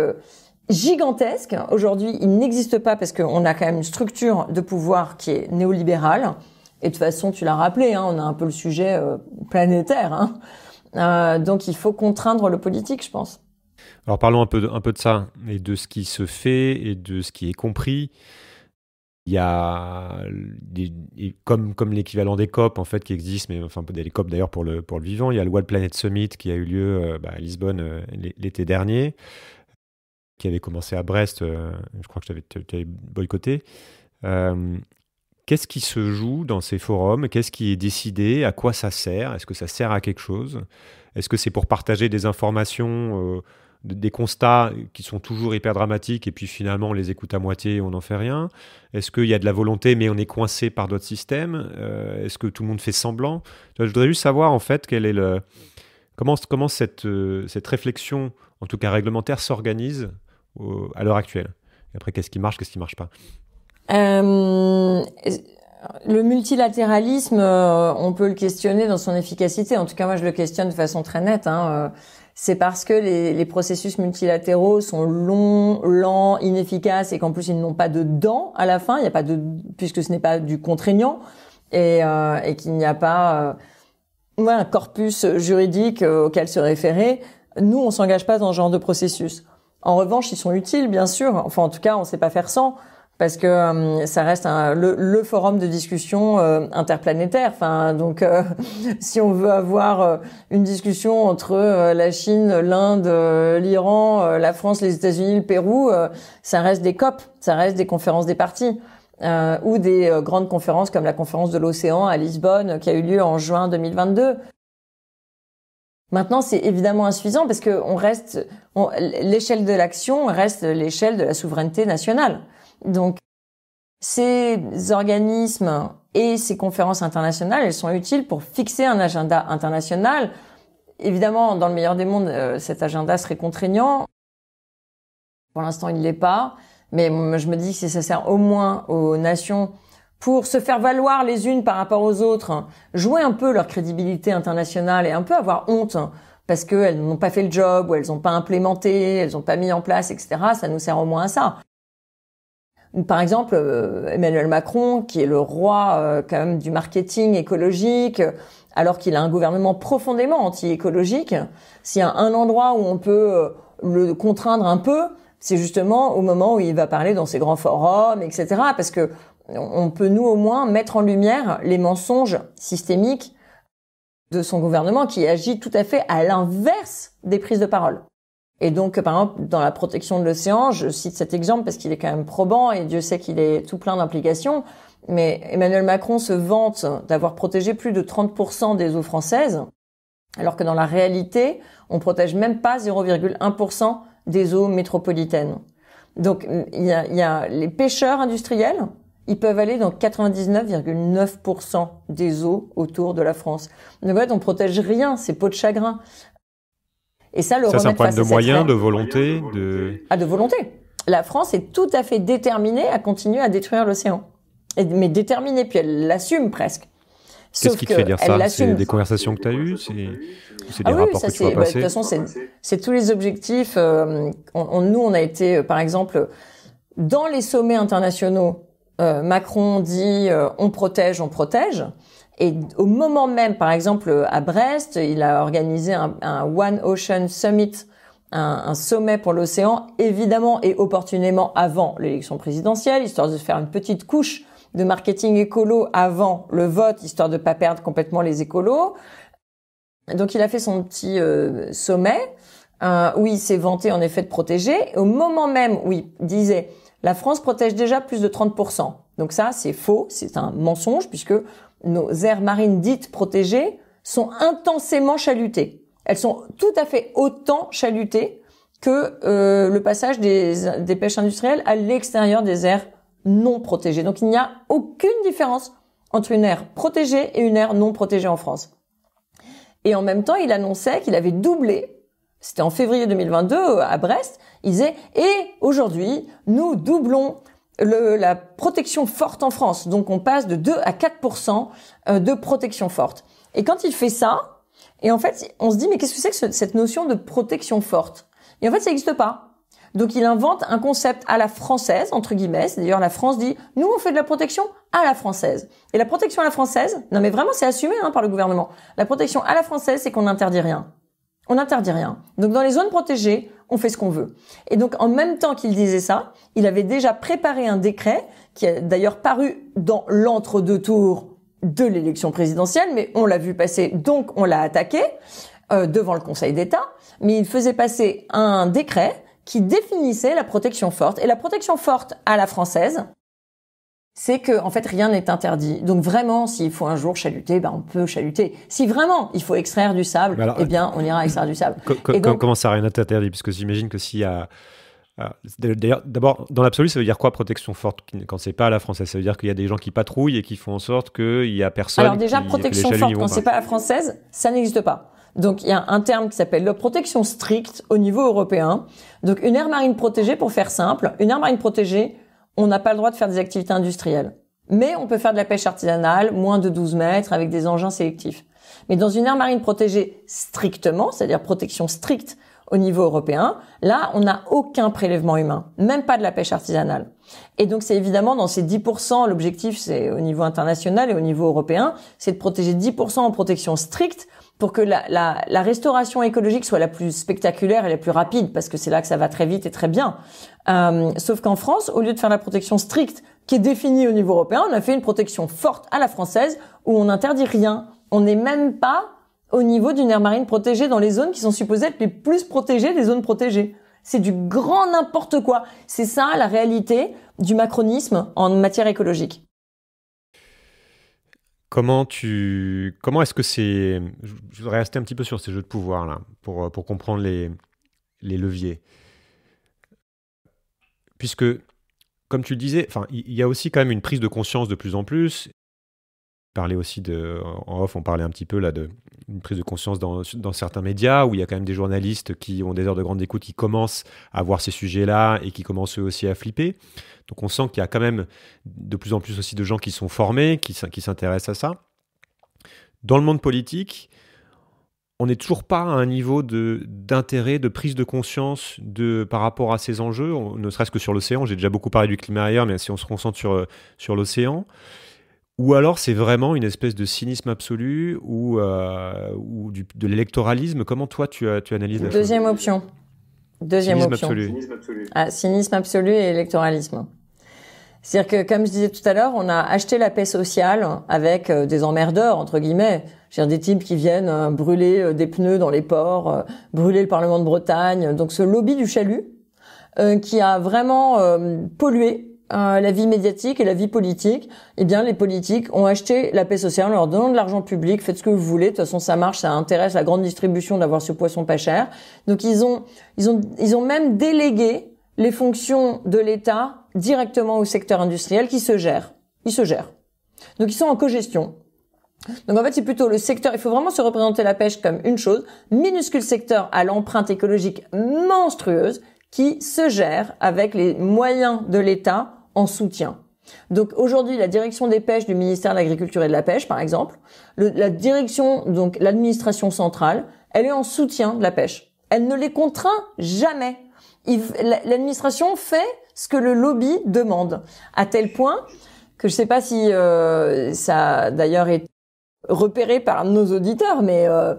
gigantesque. Aujourd'hui, il n'existe pas parce qu'on a quand même une structure de pouvoir qui est néolibérale. Et de toute façon, tu l'as rappelé, hein, on a un peu le sujet planétaire. Hein. donc, il faut contraindre le politique, je pense. Alors parlons un peu, de, un peu de ça et de ce qui se fait et de ce qui est compris. Il y a comme, comme l'équivalent des COP en fait qui existe, mais enfin des COP d'ailleurs pour le, pour le vivant. Il y a le World Planet Summit qui a eu lieu euh, bah, à Lisbonne euh, l'été dernier, qui avait commencé à Brest. Euh, je crois que tu avais, boycotté. Qu'est-ce qui se joue dans ces forums? Qu'est-ce qui est décidé? À quoi ça sert? Est-ce que ça sert à quelque chose? Est-ce que c'est pour partager des informations des constats qui sont toujours hyper dramatiques et puis finalement on les écoute à moitié et on n'en fait rien Est-ce qu'il y a de la volonté mais on est coincé par d'autres systèmes? Euh, Est-ce que tout le monde fait semblant? Je voudrais juste savoir en fait quel est le comment, cette, euh, cette réflexion, en tout cas réglementaire, s'organise à l'heure actuelle? Et après, qu'est-ce qui marche, qu'est-ce qui marche pas? Euh, le multilatéralisme, on peut le questionner dans son efficacité. En tout cas, moi, je le questionne de façon très nette. Hein c'est parce que les, les, processus multilatéraux sont longs, lents, inefficaces et qu'en plus ils n'ont pas de dents à la fin. Il n'y a pas de puisque ce n'est pas du contraignant et, euh, et qu'il n'y a pas euh, un corpus juridique euh, auquel se référer. Nous, on s'engage pas dans ce genre de processus. En revanche, ils sont utiles, bien sûr. Enfin, en tout cas, on ne sait pas faire sans. Parce que euh, ça reste un, le, le, forum de discussion euh, interplanétaire. Enfin, donc, euh, si on veut avoir une discussion entre la Chine, l'Inde, l'Iran, la France, les États-Unis, le Pérou, ça reste des COP, ça reste des conférences des partis. ou des grandes conférences comme la conférence de l'océan à Lisbonne qui a eu lieu en juin 2022. Maintenant, c'est évidemment insuffisant parce que on reste, l'échelle de l'action reste l'échelle de la souveraineté nationale. Donc, ces organismes et ces conférences internationales, elles sont utiles pour fixer un agenda international. Évidemment, dans le meilleur des mondes, euh, cet agenda serait contraignant. Pour l'instant, il ne l'est pas. Mais je me dis que ça sert au moins aux nations pour se faire valoir les unes par rapport aux autres, jouer un peu leur crédibilité internationale et un peu avoir honte parce qu'elles n'ont pas fait le job ou elles n'ont pas implémenté, elles n'ont pas mis en place, etc. Ça nous sert au moins à ça. Par exemple, euh, Emmanuel Macron, qui est le roi euh, quand même du marketing écologique, alors qu'il a un gouvernement profondément anti-écologique, s'il y a un endroit où on peut euh, le contraindre un peu, c'est justement au moment où il va parler dans ses grands forums, etc. Parce que on peut nous au moins mettre en lumière les mensonges systémiques de son gouvernement qui agit tout à fait à l'inverse des prises de parole. Et donc, par exemple, dans la protection de l'océan, je cite cet exemple parce qu'il est quand même probant et Dieu sait qu'il est tout plein d'implications. Mais Emmanuel Macron se vante d'avoir protégé plus de 30% des eaux françaises, alors que dans la réalité, on protège même pas 0,1% des eaux métropolitaines. Donc, il y a, y a les pêcheurs industriels, ils peuvent aller dans 99,9% des eaux autour de la France. Donc en fait, on protège rien, c'est peau de chagrin. Et ça, le ça, c'est un problème de moyens, de volonté, de... Ah, de volonté. La France est tout à fait déterminée à continuer à détruire l'océan. Mais déterminée, puis elle l'assume presque. Qu'est-ce qui te fait dire ça? C'est des conversations que tu as eues? C'est des ah rapports que tu vois bah, De toute façon, c'est tous les objectifs. Euh, on, nous, on a été, euh, par exemple, dans les sommets internationaux, euh, Macron dit euh, on protège, on protège. Et au moment même, par exemple, à Brest, il a organisé un, One Ocean Summit, un, sommet pour l'océan, évidemment et opportunément avant l'élection présidentielle, histoire de faire une petite couche de marketing écolo avant le vote, histoire de pas perdre complètement les écolos. Donc il a fait son petit euh, sommet euh, où il s'est vanté en effet de protéger. au moment même où il disait la France protège déjà plus de 30%. Donc ça, c'est faux, c'est un mensonge puisque nos aires marines dites protégées sont intensément chalutées. Elles sont tout à fait autant chalutées que euh, le passage des, pêches industrielles à l'extérieur des aires non protégées. Donc il n'y a aucune différence entre une aire protégée et une aire non protégée en France. Et en même temps, il annonçait qu'il avait doublé, c'était en février 2022 à Brest, il disait, et aujourd'hui, nous doublons le, la protection forte en France. Donc on passe de 2 à 4% euh, de protection forte. Et quand il fait ça, et en fait, on se dit mais qu'est-ce que c'est que cette notion de protection forte? Et en fait, ça n'existe pas. Donc il invente un concept à la française entre guillemets. D'ailleurs, la France dit nous on fait de la protection à la française. Et la protection à la française, non mais vraiment c'est assumé hein, par le gouvernement. La protection à la française, c'est qu'on n'interdit rien. On n'interdit rien. Donc dans les zones protégées, on fait ce qu'on veut. Et donc en même temps qu'il disait ça, il avait déjà préparé un décret qui a d'ailleurs paru dans l'entre-deux tours de l'élection présidentielle, mais on l'a vu passer, donc on l'a attaqué euh, devant le Conseil d'État. Mais il faisait passer un décret qui définissait la protection forte. Et la protection forte à la française, c'est que en fait rien n'est interdit. Donc vraiment, s'il faut un jour chaluter, ben on peut chaluter. Si vraiment il faut extraire du sable, eh bien on ira extraire du sable. Et donc, comment ça rien n'est interdit? Parce que j'imagine que s'il y a ah, D'ailleurs, d'abord, dans l'absolu, ça veut dire quoi protection forte quand c'est pas à la française? Ça veut dire qu'il y a des gens qui patrouillent et qui font en sorte qu'il y a personne. Alors déjà, protection forte quand c'est pas à la française, ça n'existe pas. Donc il y a un terme qui s'appelle la protection stricte au niveau européen. Donc une aire marine protégée, pour faire simple, une aire marine protégée, on n'a pas le droit de faire des activités industrielles. Mais on peut faire de la pêche artisanale, moins de 12 mètres, avec des engins sélectifs. Mais dans une aire marine protégée strictement, c'est-à-dire protection stricte au niveau européen, là, on n'a aucun prélèvement humain, même pas de la pêche artisanale. Et donc, c'est évidemment dans ces 10%, l'objectif, c'est au niveau international et au niveau européen, c'est de protéger 10% en protection stricte pour que la, la, la, restauration écologique soit la plus spectaculaire et la plus rapide, parce que c'est là que ça va très vite et très bien. Euh, sauf qu'en France, au lieu de faire la protection stricte qui est définie au niveau européen, on a fait une protection forte à la française où on n'interdit rien. On n'est même pas au niveau d'une aire marine protégée dans les zones qui sont supposées être les plus protégées des zones protégées. C'est du grand n'importe quoi. C'est ça la réalité du macronisme en matière écologique. Comment tu, comment est-ce que c'est, je voudrais rester un petit peu sur ces jeux de pouvoir là, pour, pour comprendre les, les leviers. Puisque, comme tu le disais, enfin, il y a aussi quand même une prise de conscience de plus en plus. Aussi de, en off, on parlait un petit peu là de prise de conscience dans, dans, certains médias où il y a quand même des journalistes qui ont des heures de grande écoute qui commencent à voir ces sujets-là et qui commencent eux aussi à flipper. Donc on sent qu'il y a quand même de plus en plus aussi de gens qui sont formés, qui, s'intéressent à ça. Dans le monde politique, on n'est toujours pas à un niveau d'intérêt, de, prise de conscience par rapport à ces enjeux, ne serait-ce que sur l'océan. J'ai déjà beaucoup parlé du climat ailleurs, mais si on se concentre sur l'océan, ou alors c'est vraiment une espèce de cynisme absolu ou, euh, ou du, de l'électoralisme. Comment toi tu, tu analyses la Deuxième option. Deuxième cynisme option. Absolu. Cynisme absolu. Ah, cynisme absolu et électoralisme. C'est-à-dire que, comme je disais tout à l'heure, on a acheté la paix sociale avec euh, des emmerdeurs, entre guillemets. cest des types qui viennent euh, brûler des pneus dans les ports, brûler le Parlement de Bretagne. Donc ce lobby du chalut, qui a vraiment pollué euh, la vie médiatique et la vie politique, eh bien les politiques ont acheté la paix sociale en leur donnant de l'argent public, faites ce que vous voulez, de toute façon ça marche, ça intéresse la grande distribution d'avoir ce poisson pas cher. Donc ils ont ils ont ils ont même délégué les fonctions de l'État directement au secteur industriel qui se gère. Ils se gèrent. Donc ils sont en cogestion. Donc en fait, c'est plutôt le secteur, il faut vraiment se représenter la pêche comme une chose, minuscule secteur à l'empreinte écologique monstrueuse qui se gère avec les moyens de l'État en soutien. Donc aujourd'hui, la direction des pêches du ministère de l'Agriculture et de la Pêche, par exemple, la direction, donc l'administration centrale, elle est en soutien de la pêche. Elle ne les contraint jamais. L'administration fait ce que le lobby demande, à tel point que je ne sais pas si euh, ça d'ailleurs est repéré par nos auditeurs, mais euh,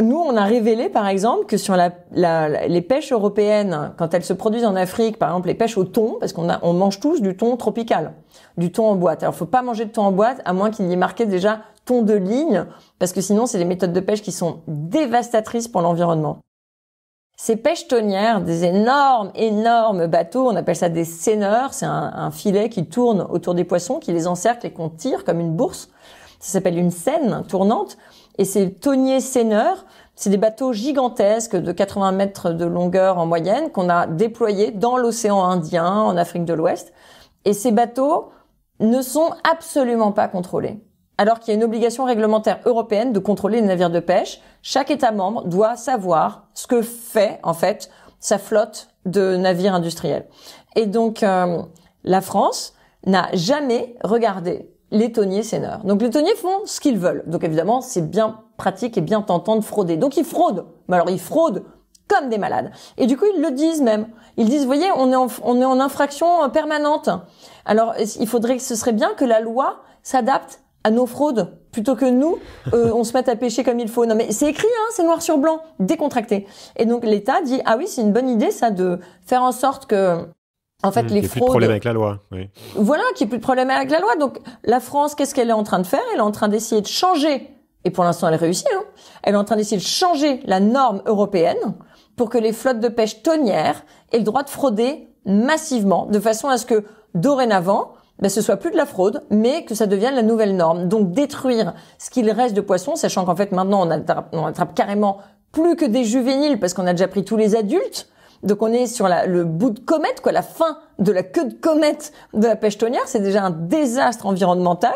nous, on a révélé, par exemple, que sur la, la, les pêches européennes, quand elles se produisent en Afrique, par exemple les pêches au thon, parce qu'on on mange tous du thon tropical, du thon en boîte. Alors, faut pas manger de thon en boîte, à moins qu'il y ait marqué déjà thon de ligne, parce que sinon, c'est des méthodes de pêche qui sont dévastatrices pour l'environnement. Ces pêches tonnières, des énormes, énormes bateaux, on appelle ça des seineurs, c'est un, un, filet qui tourne autour des poissons, qui les encercle et qu'on tire comme une bourse. Ça s'appelle une scène tournante. Et ces tonniers seineurs, c'est des bateaux gigantesques de 80 mètres de longueur en moyenne qu'on a déployés dans l'océan Indien, en Afrique de l'Ouest. Et ces bateaux ne sont absolument pas contrôlés. Alors qu'il y a une obligation réglementaire européenne de contrôler les navires de pêche, chaque État membre doit savoir ce que fait en fait sa flotte de navires industriels. Et donc euh, la France n'a jamais regardé les tonniers seineurs. Donc les tonniers font ce qu'ils veulent. Donc évidemment, c'est bien pratique et bien tentant de frauder. Donc ils fraudent. Mais alors ils fraudent comme des malades. Et du coup, ils le disent même. Ils disent, voyez, on est en, on est en infraction euh, permanente. Alors, il faudrait que ce serait bien que la loi s'adapte à nos fraudes plutôt que nous, euh, on se mette à pêcher comme il faut. Non, mais c'est écrit, hein, c'est noir sur blanc, décontracté. Et donc l'État dit, ah oui, c'est une bonne idée ça de faire en sorte que en fait, mmh, les fraudes. Plus de problème avec la loi. Oui. Voilà, qui est plus de problème avec la loi. Donc, la France, qu'est-ce qu'elle est en train de faire? Elle est en train d'essayer de changer. Et pour l'instant, elle réussit. Hein, elle est en train d'essayer de changer la norme européenne pour que les flottes de pêche tonnières aient le droit de frauder massivement, de façon à ce que dorénavant, ben, ce soit plus de la fraude, mais que ça devienne la nouvelle norme. Donc, détruire ce qu'il reste de poissons, sachant qu'en fait, maintenant, on attrape, on attrape carrément plus que des juvéniles parce qu'on a déjà pris tous les adultes. Donc on est sur la, le bout de comète, quoi, la fin de la queue de comète de la pêche tonnière. C'est déjà un désastre environnemental,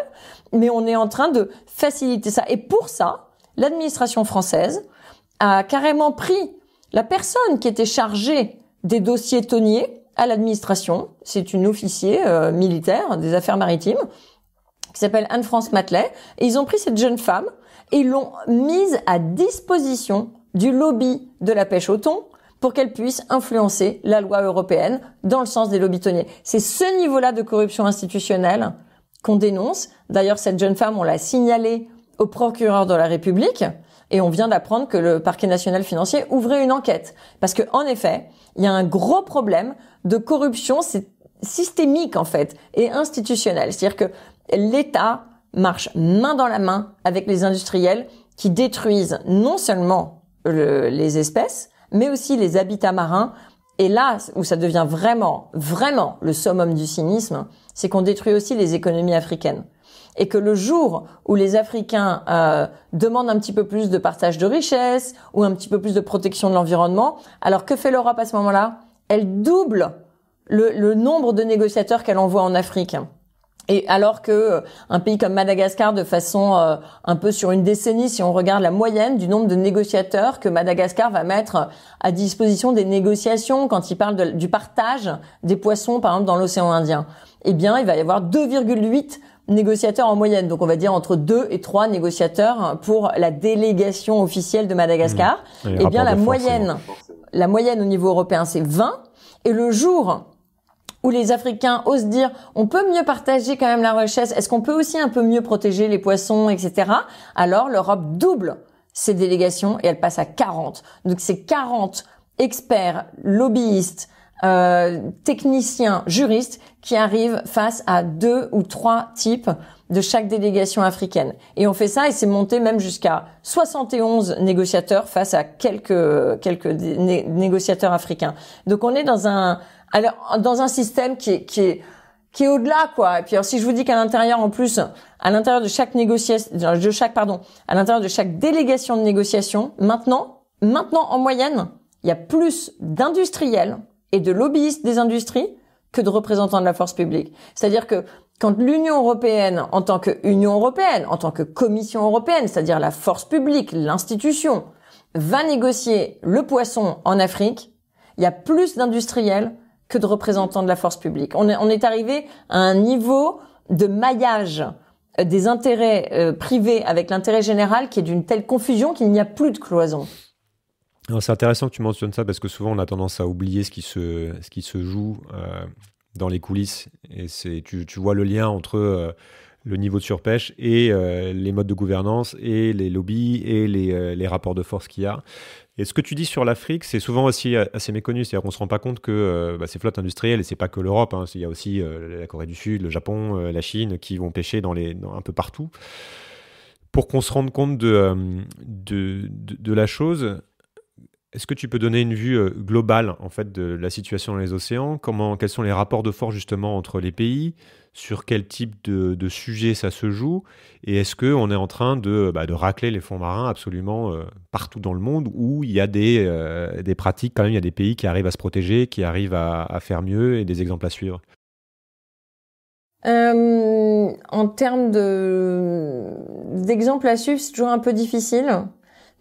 mais on est en train de faciliter ça. Et pour ça, l'administration française a carrément pris la personne qui était chargée des dossiers tonniers à l'administration. C'est une officier euh, militaire des affaires maritimes qui s'appelle Anne-France Matelet. Et ils ont pris cette jeune femme et l'ont mise à disposition du lobby de la pêche au thon, pour qu'elle puisse influencer la loi européenne dans le sens des lobbies tonniers. C'est ce niveau-là de corruption institutionnelle qu'on dénonce. D'ailleurs, cette jeune femme, on l'a signalée au procureur de la République Et on vient d'apprendre que le parquet national financier ouvrait une enquête. Parce que, en effet, il y a un gros problème de corruption systémique, en fait, et institutionnelle. C'est-à-dire que l'État marche main dans la main avec les industriels qui détruisent non seulement les espèces, mais aussi les habitats marins. Et là où ça devient vraiment, vraiment le summum du cynisme, c'est qu'on détruit aussi les économies africaines. Et que le jour où les Africains euh, demandent un petit peu plus de partage de richesses ou un petit peu plus de protection de l'environnement, alors que fait l'Europe à ce moment-là? Elle double le, le nombre de négociateurs qu'elle envoie en Afrique. Et alors que euh, un pays comme Madagascar, de façon euh, un peu sur une décennie, si on regarde la moyenne du nombre de négociateurs que Madagascar va mettre à disposition des négociations quand il parle du partage des poissons, par exemple dans l'océan Indien, eh bien, il va y avoir 2,8 négociateurs en moyenne. Donc, on va dire entre 2 et 3 négociateurs pour la délégation officielle de Madagascar. Mmh. Eh bien, la moyenne, la moyenne au niveau européen, c'est 20. Et le jour où les Africains osent dire on peut mieux partager quand même la richesse, est-ce qu'on peut aussi un peu mieux protéger les poissons, etc. Alors l'Europe double ses délégations et elle passe à 40. Donc c'est 40 experts, lobbyistes, euh, techniciens, juristes qui arrivent face à deux ou trois types de chaque délégation africaine. Et on fait ça et c'est monté même jusqu'à 71 négociateurs face à quelques quelques négociateurs africains. Donc on est dans un alors dans un système qui est qui est qui est au-delà quoi. Et puis alors, si je vous dis qu'à l'intérieur en plus, à l'intérieur de chaque négociation, de chaque pardon, à l'intérieur de chaque délégation de négociation, maintenant, maintenant en moyenne, il y a plus d'industriels et de lobbyistes des industries que de représentants de la force publique. C'est-à-dire que quand l'Union européenne, en tant qu'Union européenne, en tant que Commission européenne, c'est-à-dire la force publique, l'institution, va négocier le poisson en Afrique, il y a plus d'industriels que de représentants de la force publique. On est, arrivé à un niveau de maillage euh, des intérêts euh, privés avec l'intérêt général qui est d'une telle confusion qu'il n'y a plus de cloison. C'est intéressant que tu mentionnes ça parce que souvent on a tendance à oublier ce qui se, ce qui se joue euh, dans les coulisses. Et tu, tu, vois le lien entre le niveau de surpêche et les modes de gouvernance et les lobbies et les, les rapports de force qu'il y a. Et ce que tu dis sur l'Afrique, c'est souvent aussi euh, assez méconnu. C'est-à-dire qu'on ne se rend pas compte que euh, bah, ces flottes industrielles, et c'est pas que l'Europe, hein, il y a aussi euh, la Corée du Sud, le Japon, la Chine, qui vont pêcher dans les, un peu partout. Pour qu'on se rende compte de, de, de la chose, est-ce que tu peux donner une vue globale en fait de la situation dans les océans? Comment, quels sont les rapports de force justement entre les pays? Sur quel type de, de sujet ça se joue Et est-ce que on est en train de, bah, de racler les fonds marins absolument euh, partout dans le monde où il y a des, euh, des pratiques quand même Il y a des pays qui arrivent à se protéger, qui arrivent à, à faire mieux et des exemples à suivre? en termes de d'exemples à suivre, c'est toujours un peu difficile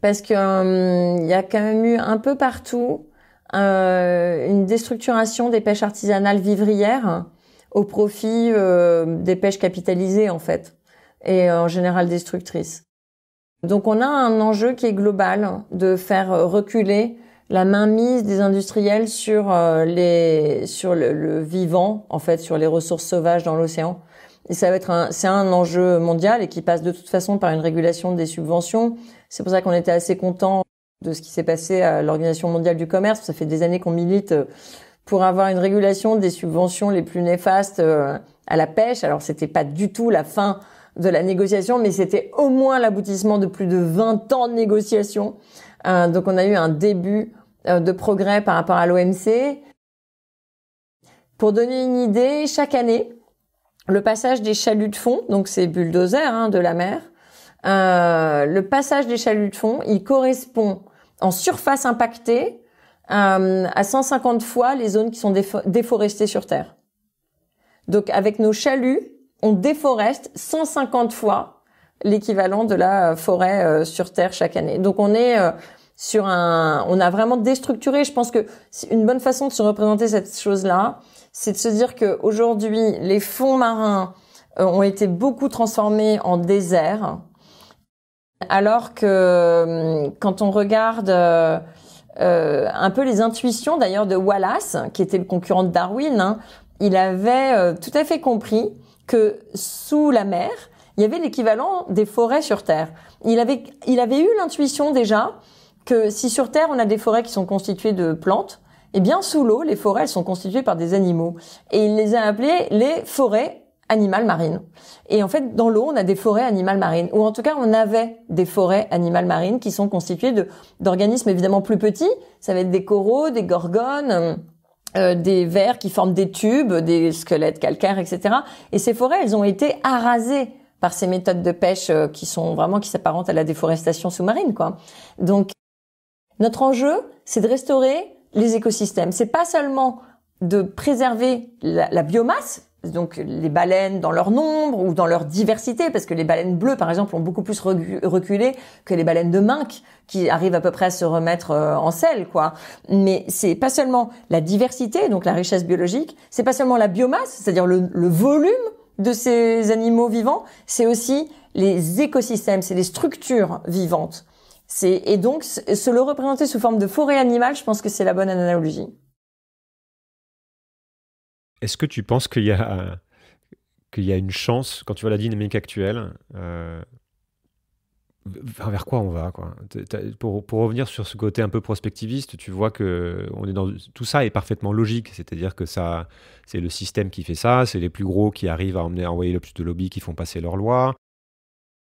parce que euh, il y a quand même eu un peu partout euh, une déstructuration des pêches artisanales vivrières au profit euh, des pêches capitalisées en fait et en général destructrices. Donc on a un enjeu qui est global de faire reculer la mainmise des industriels sur les sur le, vivant en fait sur les ressources sauvages dans l'océan et ça va être un c'est un enjeu mondial et qui passe de toute façon par une régulation des subventions c'est pour ça qu'on était assez content de ce qui s'est passé à l'Organisation mondiale du commerce. Ça fait des années qu'on milite euh, pour avoir une régulation des subventions les plus néfastes euh, à la pêche. Alors c'était pas du tout la fin de la négociation, mais c'était au moins l'aboutissement de plus de 20 ans de négociation. Euh, donc on a eu un début de progrès par rapport à l'OMC. Pour donner une idée, chaque année, le passage des chaluts de fond, donc ces bulldozers hein, de la mer, euh, le passage des chaluts de fond, il correspond en surface impactée euh, à 150 fois les zones qui sont déforestées sur Terre. Donc avec nos chaluts, on déforeste 150 fois l'équivalent de la forêt euh, sur Terre chaque année. Donc on est sur un, on a vraiment déstructuré. Je pense que une bonne façon de se représenter cette chose-là, c'est de se dire que aujourd'hui les fonds marins ont été beaucoup transformés en déserts alors que euh, quand on regarde euh, euh, un peu les intuitions d'ailleurs de Wallace, qui était le concurrent de Darwin, hein, il avait tout à fait compris que sous la mer, il y avait l'équivalent des forêts sur Terre. Il avait, il avait eu l'intuition déjà que si sur Terre on a des forêts qui sont constituées de plantes, eh bien sous l'eau, les forêts elles sont constituées par des animaux. Et il les a appelées les forêts animales marines. Et en fait, dans l'eau, on a des forêts animales marines, ou en tout cas, on avait des forêts animales marines qui sont constituées d'organismes évidemment plus petits. Ça va être des coraux, des gorgones. Euh, des vers qui forment des tubes, des squelettes calcaires, etc. Et ces forêts, elles ont été arasées par ces méthodes de pêche euh, qui sont vraiment qui s'apparentent à la déforestation sous-marine, quoi. Donc, notre enjeu, c'est de restaurer les écosystèmes. C'est pas seulement de préserver la biomasse, donc les baleines dans leur nombre ou dans leur diversité, parce que les baleines bleues, par exemple, ont beaucoup plus reculé que les baleines de minque, qui arrivent à peu près à se remettre euh, en selle, quoi. Mais c'est pas seulement la diversité, donc la richesse biologique, c'est pas seulement la biomasse, c'est-à-dire le, le volume de ces animaux vivants, c'est aussi les écosystèmes, c'est les structures vivantes. C'est et donc se le représenter sous forme de forêt animale, je pense que c'est la bonne analogie. Est-ce que tu penses qu'il y a qu'il y a une chance quand tu vois la dynamique actuelle euh, vers quoi on va quoi? Pour, pour, revenir sur ce côté un peu prospectiviste tu vois que on est dans tout ça est parfaitement logique. C'est-à-dire que ça c'est le système qui fait ça c'est les plus gros qui arrivent à, emmener, à envoyer le plus de lobbies qui font passer leurs lois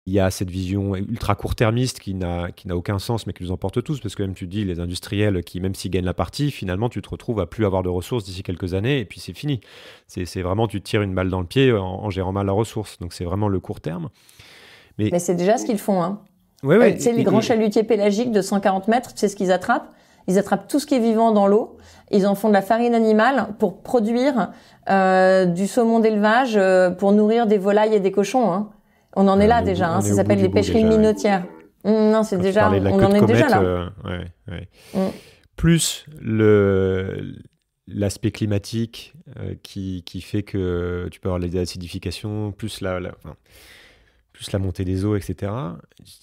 il y a cette vision ultra court-termiste qui n'a qui n'a aucun sens, mais qui nous emporte tous, parce que même tu dis les industriels qui, même s'ils gagnent la partie, finalement tu te retrouves à plus avoir de ressources d'ici quelques années, et puis c'est fini. C'est vraiment tu tires une balle dans le pied en, gérant mal la ressource. Donc c'est vraiment le court terme. Mais, mais c'est déjà ce qu'ils font. Hein. Ouais, ouais, euh, tu sais, les grands chalutiers pélagiques de 140 mètres, tu sais ce qu'ils attrapent? Ils attrapent tout ce qui est vivant dans l'eau. Ils en font de la farine animale pour produire euh, du saumon d'élevage euh, pour nourrir des volailles et des cochons. Hein. On en est là déjà, hein, ça s'appelle les pêcheries minotières. Mmh, non, c'est déjà, on en est déjà là. Euh, mmh. Plus le l'aspect climatique euh, qui, qui, fait que tu peux avoir l'acidification, plus la, plus la montée des eaux, etc.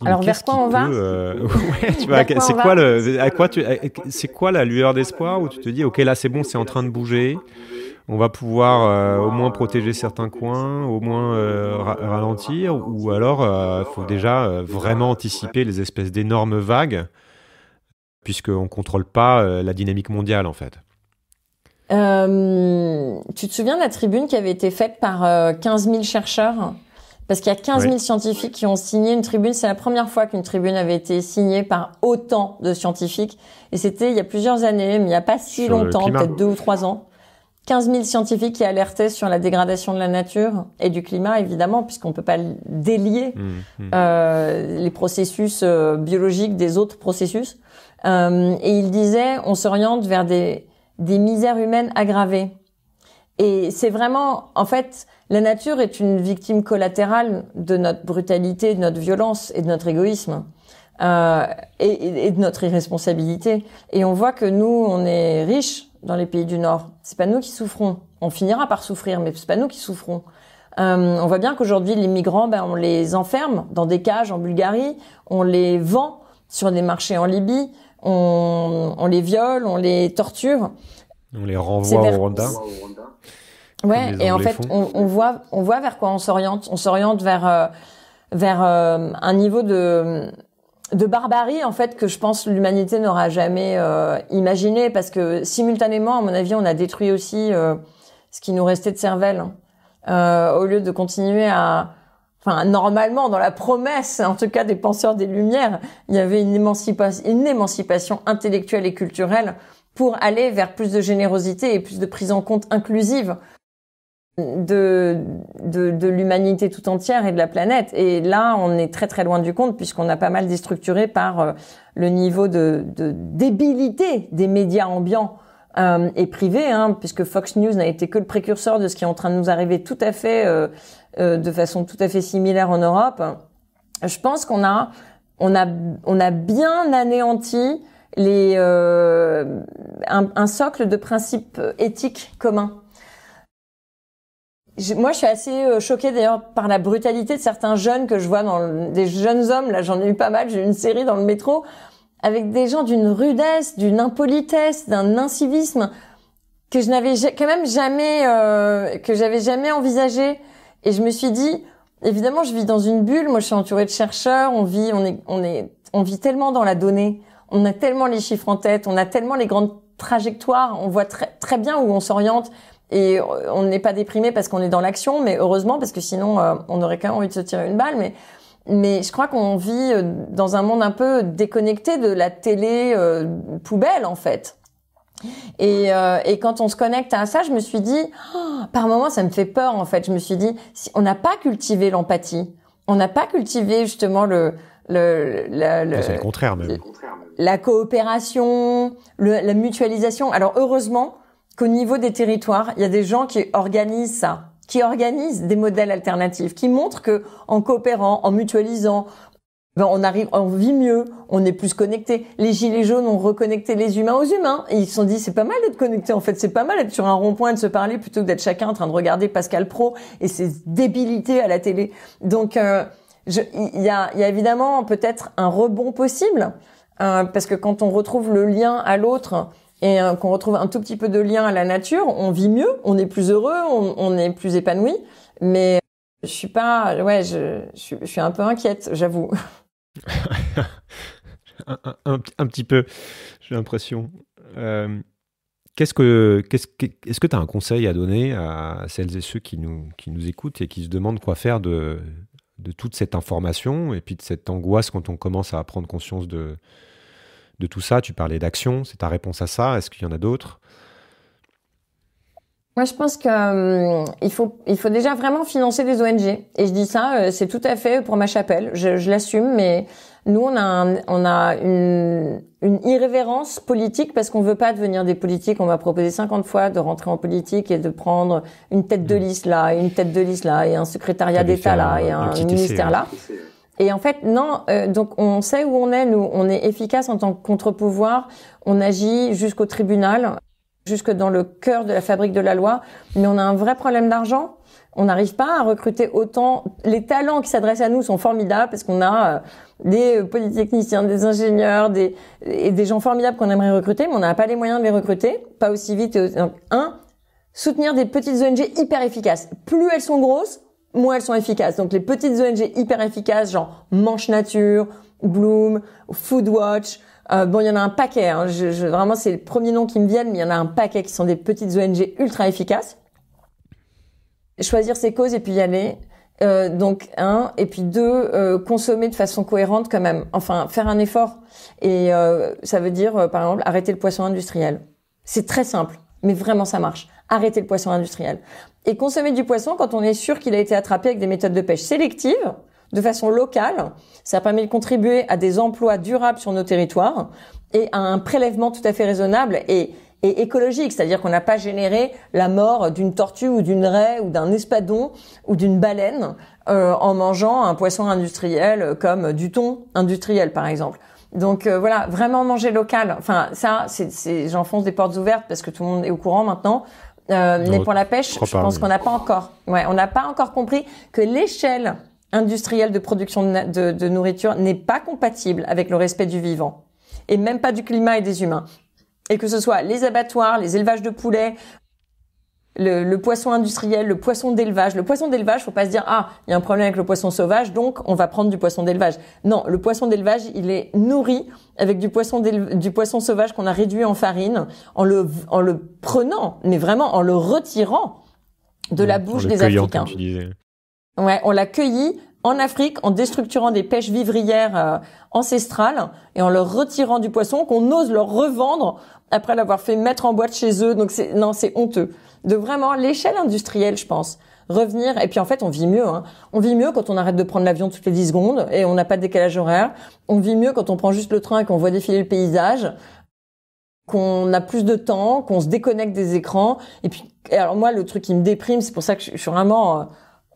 Alors vers quoi on va euh, C'est quoi le, à quoi tu, c'est quoi la lueur d'espoir où tu te dis, ok, là c'est bon, c'est en train de bouger? On va pouvoir euh, au moins protéger certains coins, au moins euh, ralentir, ou alors il euh, faut déjà vraiment anticiper les espèces d'énormes vagues, puisqu'on ne contrôle pas la dynamique mondiale en fait. tu te souviens de la tribune qui avait été faite par 15 000 chercheurs? Parce qu'il y a 15 000 scientifiques qui ont signé une tribune. C'est la première fois qu'une tribune avait été signée par autant de scientifiques. Et c'était il y a plusieurs années, mais il n'y a pas si longtemps, peut-être deux ou trois ans. 15 000 scientifiques qui alertaient sur la dégradation de la nature et du climat, évidemment, puisqu'on ne peut pas délier mmh, mmh. Euh, les processus euh, biologiques des autres processus. Euh, et il disait, on s'oriente vers des, des misères humaines aggravées. Et c'est vraiment, en fait, la nature est une victime collatérale de notre brutalité, de notre violence et de notre égoïsme. Euh, et, et, de notre irresponsabilité. Et on voit que nous, on est riches dans les pays du Nord. C'est pas nous qui souffrons. On finira par souffrir, mais c'est pas nous qui souffrons. Euh, on voit bien qu'aujourd'hui, les migrants, ben, on les enferme dans des cages en Bulgarie, on les vend sur des marchés en Libye, on, on les viole, on les torture. On les renvoie au Rwanda. Ouais, et en fait, on, on, voit, on voit vers quoi on s'oriente. On s'oriente vers euh, vers euh, un niveau de de barbarie en fait que je pense l'humanité n'aura jamais euh, imaginé parce que simultanément à mon avis on a détruit aussi euh, ce qui nous restait de cervelle hein. euh, au lieu de continuer à enfin normalement dans la promesse en tout cas des penseurs des lumières il y avait une émancipation une émancipation intellectuelle et culturelle pour aller vers plus de générosité et plus de prise en compte inclusive de, de, de l'humanité tout entière et de la planète. Et là, on est très très loin du compte puisqu'on a pas mal déstructuré par euh, le niveau de, de, débilité des médias ambiants euh, et privés, hein, puisque Fox News n'a été que le précurseur de ce qui est en train de nous arriver tout à fait euh, euh de façon tout à fait similaire en Europe. Je pense qu'on a on a on a bien anéanti les euh, un, un socle de principes éthiques communs moi, je suis assez euh, choquée d'ailleurs par la brutalité de certains jeunes que je vois dans des jeunes hommes. Là, j'en ai eu pas mal. J'ai eu une série dans le métro avec des gens d'une rudesse, d'une impolitesse, d'un incivisme que je n'avais quand même jamais, euh, que j'avais jamais envisagé. Et je me suis dit, évidemment, je vis dans une bulle. Moi, je suis entourée de chercheurs. On vit, on est, on est, on vit tellement dans la donnée. On a tellement les chiffres en tête. On a tellement les grandes trajectoires. On voit très, très bien où on s'oriente. Et on n'est pas déprimé parce qu'on est dans l'action, mais heureusement parce que sinon euh, on aurait quand même envie de se tirer une balle. Mais mais je crois qu'on vit euh, dans un monde un peu déconnecté de la télé euh, poubelle en fait. Et, et, quand on se connecte à ça, je me suis dit, oh, par moments, ça me fait peur en fait. Je me suis dit, si on n'a pas cultivé l'empathie, on n'a pas cultivé justement le, le, le c'est le contraire même. La coopération, le, la mutualisation. Alors heureusement, qu'au niveau des territoires, il y a des gens qui organisent ça, qui organisent des modèles alternatifs, qui montrent que en coopérant, en mutualisant, ben on arrive, on vit mieux, on est plus connecté. Les gilets jaunes ont reconnecté les humains aux humains et ils se sont dit c'est pas mal d'être connecté en fait, c'est pas mal d'être sur un rond-point et de se parler plutôt que d'être chacun en train de regarder Pascal Pro et ses débilités à la télé. Donc euh, il y a, y a évidemment peut-être un rebond possible euh, parce que quand on retrouve le lien à l'autre et euh, qu'on retrouve un tout petit peu de lien à la nature, on vit mieux, on est plus heureux, on, est plus épanoui. Mais je suis pas, ouais, je, suis un peu inquiète, j'avoue. un, petit peu, j'ai l'impression. Euh, qu'est-ce que, qu'est-ce, est-ce que tu as un conseil à donner à celles et ceux qui nous, qui nous écoutent et qui se demandent quoi faire de, de toute cette information et puis de cette angoisse quand on commence à prendre conscience de, de tout ça Tu parlais d'action, c'est ta réponse à ça Est-ce qu'il y en a d'autres? Moi, je pense qu'il euh, faut il faut déjà vraiment financer des ONG. Et je dis ça, euh, c'est tout à fait pour ma chapelle. Je, je l'assume, mais nous, on a on a une, une irrévérence politique parce qu'on veut pas devenir des politiques. On va proposer 50 fois de rentrer en politique et de prendre une tête de mmh. liste là, une tête de liste là, et un secrétariat d'État là, et un, ministère là. Et en fait, non. Euh, donc, on sait où on est. Nous, on est efficace en tant que contre-pouvoir. On agit jusqu'au tribunal, jusque dans le cœur de la fabrique de la loi. Mais on a un vrai problème d'argent. On n'arrive pas à recruter autant. Les talents qui s'adressent à nous sont formidables parce qu'on a euh, des polytechniciens, des ingénieurs, des et des gens formidables qu'on aimerait recruter, mais on n'a pas les moyens de les recruter, pas aussi vite. Donc, un, soutenir des petites ONG hyper efficaces. Plus elles sont grosses, moins elles sont efficaces. Donc les petites ONG hyper efficaces, genre Manche Nature, Bloom, Foodwatch, euh, bon, il y en a un paquet. Hein. Je, je, vraiment, c'est les premiers noms qui me viennent, mais il y en a un paquet qui sont des petites ONG ultra efficaces. Choisir ses causes et puis y aller. Euh, donc un et puis deux euh, consommer de façon cohérente quand même enfin faire un effort et euh, ça veut dire euh, par exemple arrêter le poisson industriel c'est très simple mais vraiment ça marche arrêter le poisson industriel et consommer du poisson quand on est sûr qu'il a été attrapé avec des méthodes de pêche sélectives, de façon locale. Ça permet de contribuer à des emplois durables sur nos territoires et à un prélèvement tout à fait raisonnable et, et écologique, c'est-à-dire qu'on n'a pas généré la mort d'une tortue ou d'une raie ou d'un espadon ou d'une baleine euh, en mangeant un poisson industriel comme du thon industriel par exemple. Donc euh, voilà, vraiment manger local. Enfin ça, c'est, j'enfonce des portes ouvertes parce que tout le monde est au courant maintenant. Euh, mais pour la pêche, je, pense qu'on n'a pas encore, ouais, on n'a pas encore compris que l'échelle industrielle de production de, de nourriture n'est pas compatible avec le respect du vivant et même pas du climat et des humains. Et que ce soit les abattoirs, les élevages de poulets, le, le, poisson industriel, le poisson d'élevage. Le poisson d'élevage, faut pas se dire ah il y a un problème avec le poisson sauvage, donc on va prendre du poisson d'élevage. Non, le poisson d'élevage, il est nourri avec du poisson du poisson sauvage qu'on a réduit en farine, en le en le prenant, mais vraiment en le retirant de la bouche des Africains. Ouais, on l'a cueilli en Afrique en déstructurant des pêches vivrières euh, ancestrales et en leur retirant du poisson qu'on ose leur revendre après l'avoir fait mettre en boîte chez eux. Donc c'est non, c'est honteux de vraiment l'échelle industrielle, je pense. Revenir et puis en fait on vit mieux. Hein. On vit mieux quand on arrête de prendre l'avion toutes les 10 secondes et on n'a pas de décalage horaire. On vit mieux quand on prend juste le train et qu'on voit défiler le paysage qu'on a plus de temps, qu'on se déconnecte des écrans. Et puis, alors moi, le truc qui me déprime, c'est pour ça que je, suis vraiment, euh,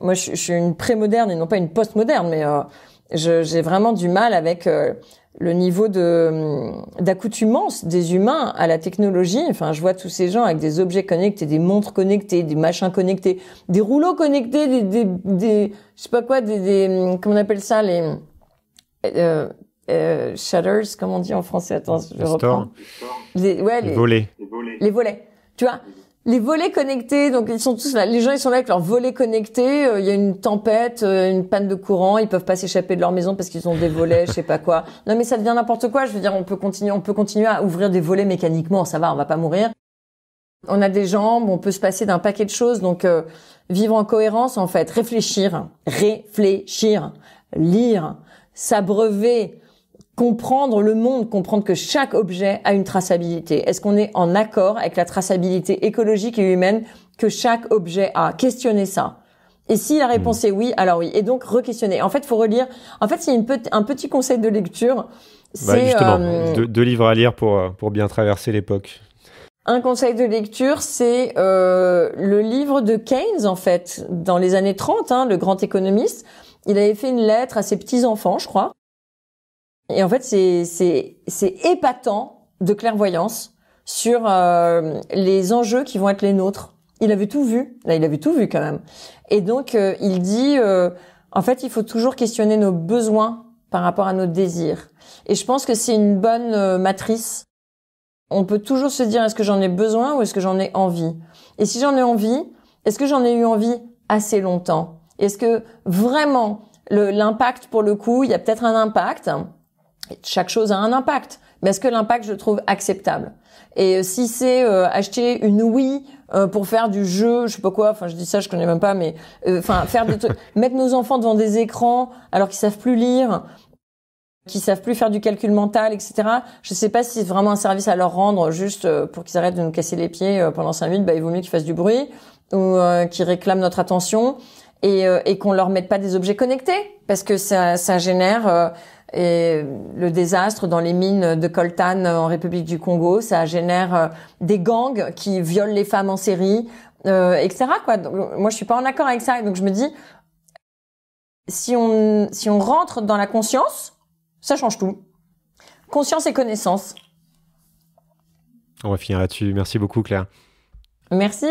moi, je, suis une pré-moderne et non pas une post-moderne, mais euh, j'ai vraiment du mal avec euh, le niveau de d'accoutumance des humains à la technologie. Enfin, je vois tous ces gens avec des objets connectés, des montres connectées, des machins connectés, des rouleaux connectés, des des, des je sais pas quoi, des, des comment on appelle ça les euh, euh, shutters, comment on dit en français Attends, je reprends. Les, ouais, les, volets. Les volets. Tu vois, les volets connectés, donc ils sont tous là. Les gens ils sont là avec leurs volets connectés. Euh, il y a une tempête, euh, une panne de courant, ils peuvent pas s'échapper de leur maison parce qu'ils ont des volets, je sais pas quoi. Non mais ça devient n'importe quoi. Je veux dire, on peut continuer, on peut continuer à ouvrir des volets mécaniquement. Ça va, on va pas mourir. On a des jambes, on peut se passer d'un paquet de choses. Donc euh, vivre en cohérence en fait, réfléchir, réfléchir, lire, s'abreuver, comprendre le monde, comprendre que chaque objet a une traçabilité. Est-ce qu'on est en accord avec la traçabilité écologique et humaine que chaque objet a? Questionner ça. Et si la réponse hmm. est oui, alors oui. Et donc re-questionner. En fait, faut relire. En fait, c'est un petit conseil de lecture. Bah, c'est justement euh, deux, livres à lire pour euh, pour bien traverser l'époque. Un conseil de lecture, c'est euh, le livre de Keynes, en fait, dans les années 30, hein, le grand économiste. Il avait fait une lettre à ses petits-enfants, je crois, et en fait, c'est épatant de clairvoyance sur euh, les enjeux qui vont être les nôtres. Il avait tout vu. Là, il avait tout vu quand même. Et donc, euh, il dit, euh, en fait, il faut toujours questionner nos besoins par rapport à nos désirs. Et je pense que c'est une bonne matrice. On peut toujours se dire, est-ce que j'en ai besoin ou est-ce que j'en ai envie? Et si j'en ai envie, est-ce que j'en ai eu envie assez longtemps? Est-ce que vraiment l'impact, pour le coup, il y a peut-être un impact chaque chose a un impact. Mais est-ce que l'impact, je trouve acceptable? Et euh, si c'est euh, acheter une Wii euh, pour faire du jeu, je sais pas quoi, enfin je dis ça, je connais même pas, mais enfin faire des trucs, mettre nos enfants devant des écrans alors qu'ils savent plus lire, qu'ils savent plus faire du calcul mental, etc. Je sais pas si c'est vraiment un service à leur rendre juste pour qu'ils arrêtent de nous casser les pieds pendant cinq minutes. Bah il vaut mieux qu'ils fassent du bruit ou qu'ils réclament notre attention et, et qu'on leur mette pas des objets connectés parce que ça, ça génère et le désastre dans les mines de coltan en République du Congo, ça génère euh, des gangs qui violent les femmes en série, euh, etc. Quoi. moi, je suis pas en accord avec ça. Donc, je me dis, si on si on rentre dans la conscience, ça change tout. Conscience et connaissance. On va finir là-dessus. Merci beaucoup, Claire. Merci.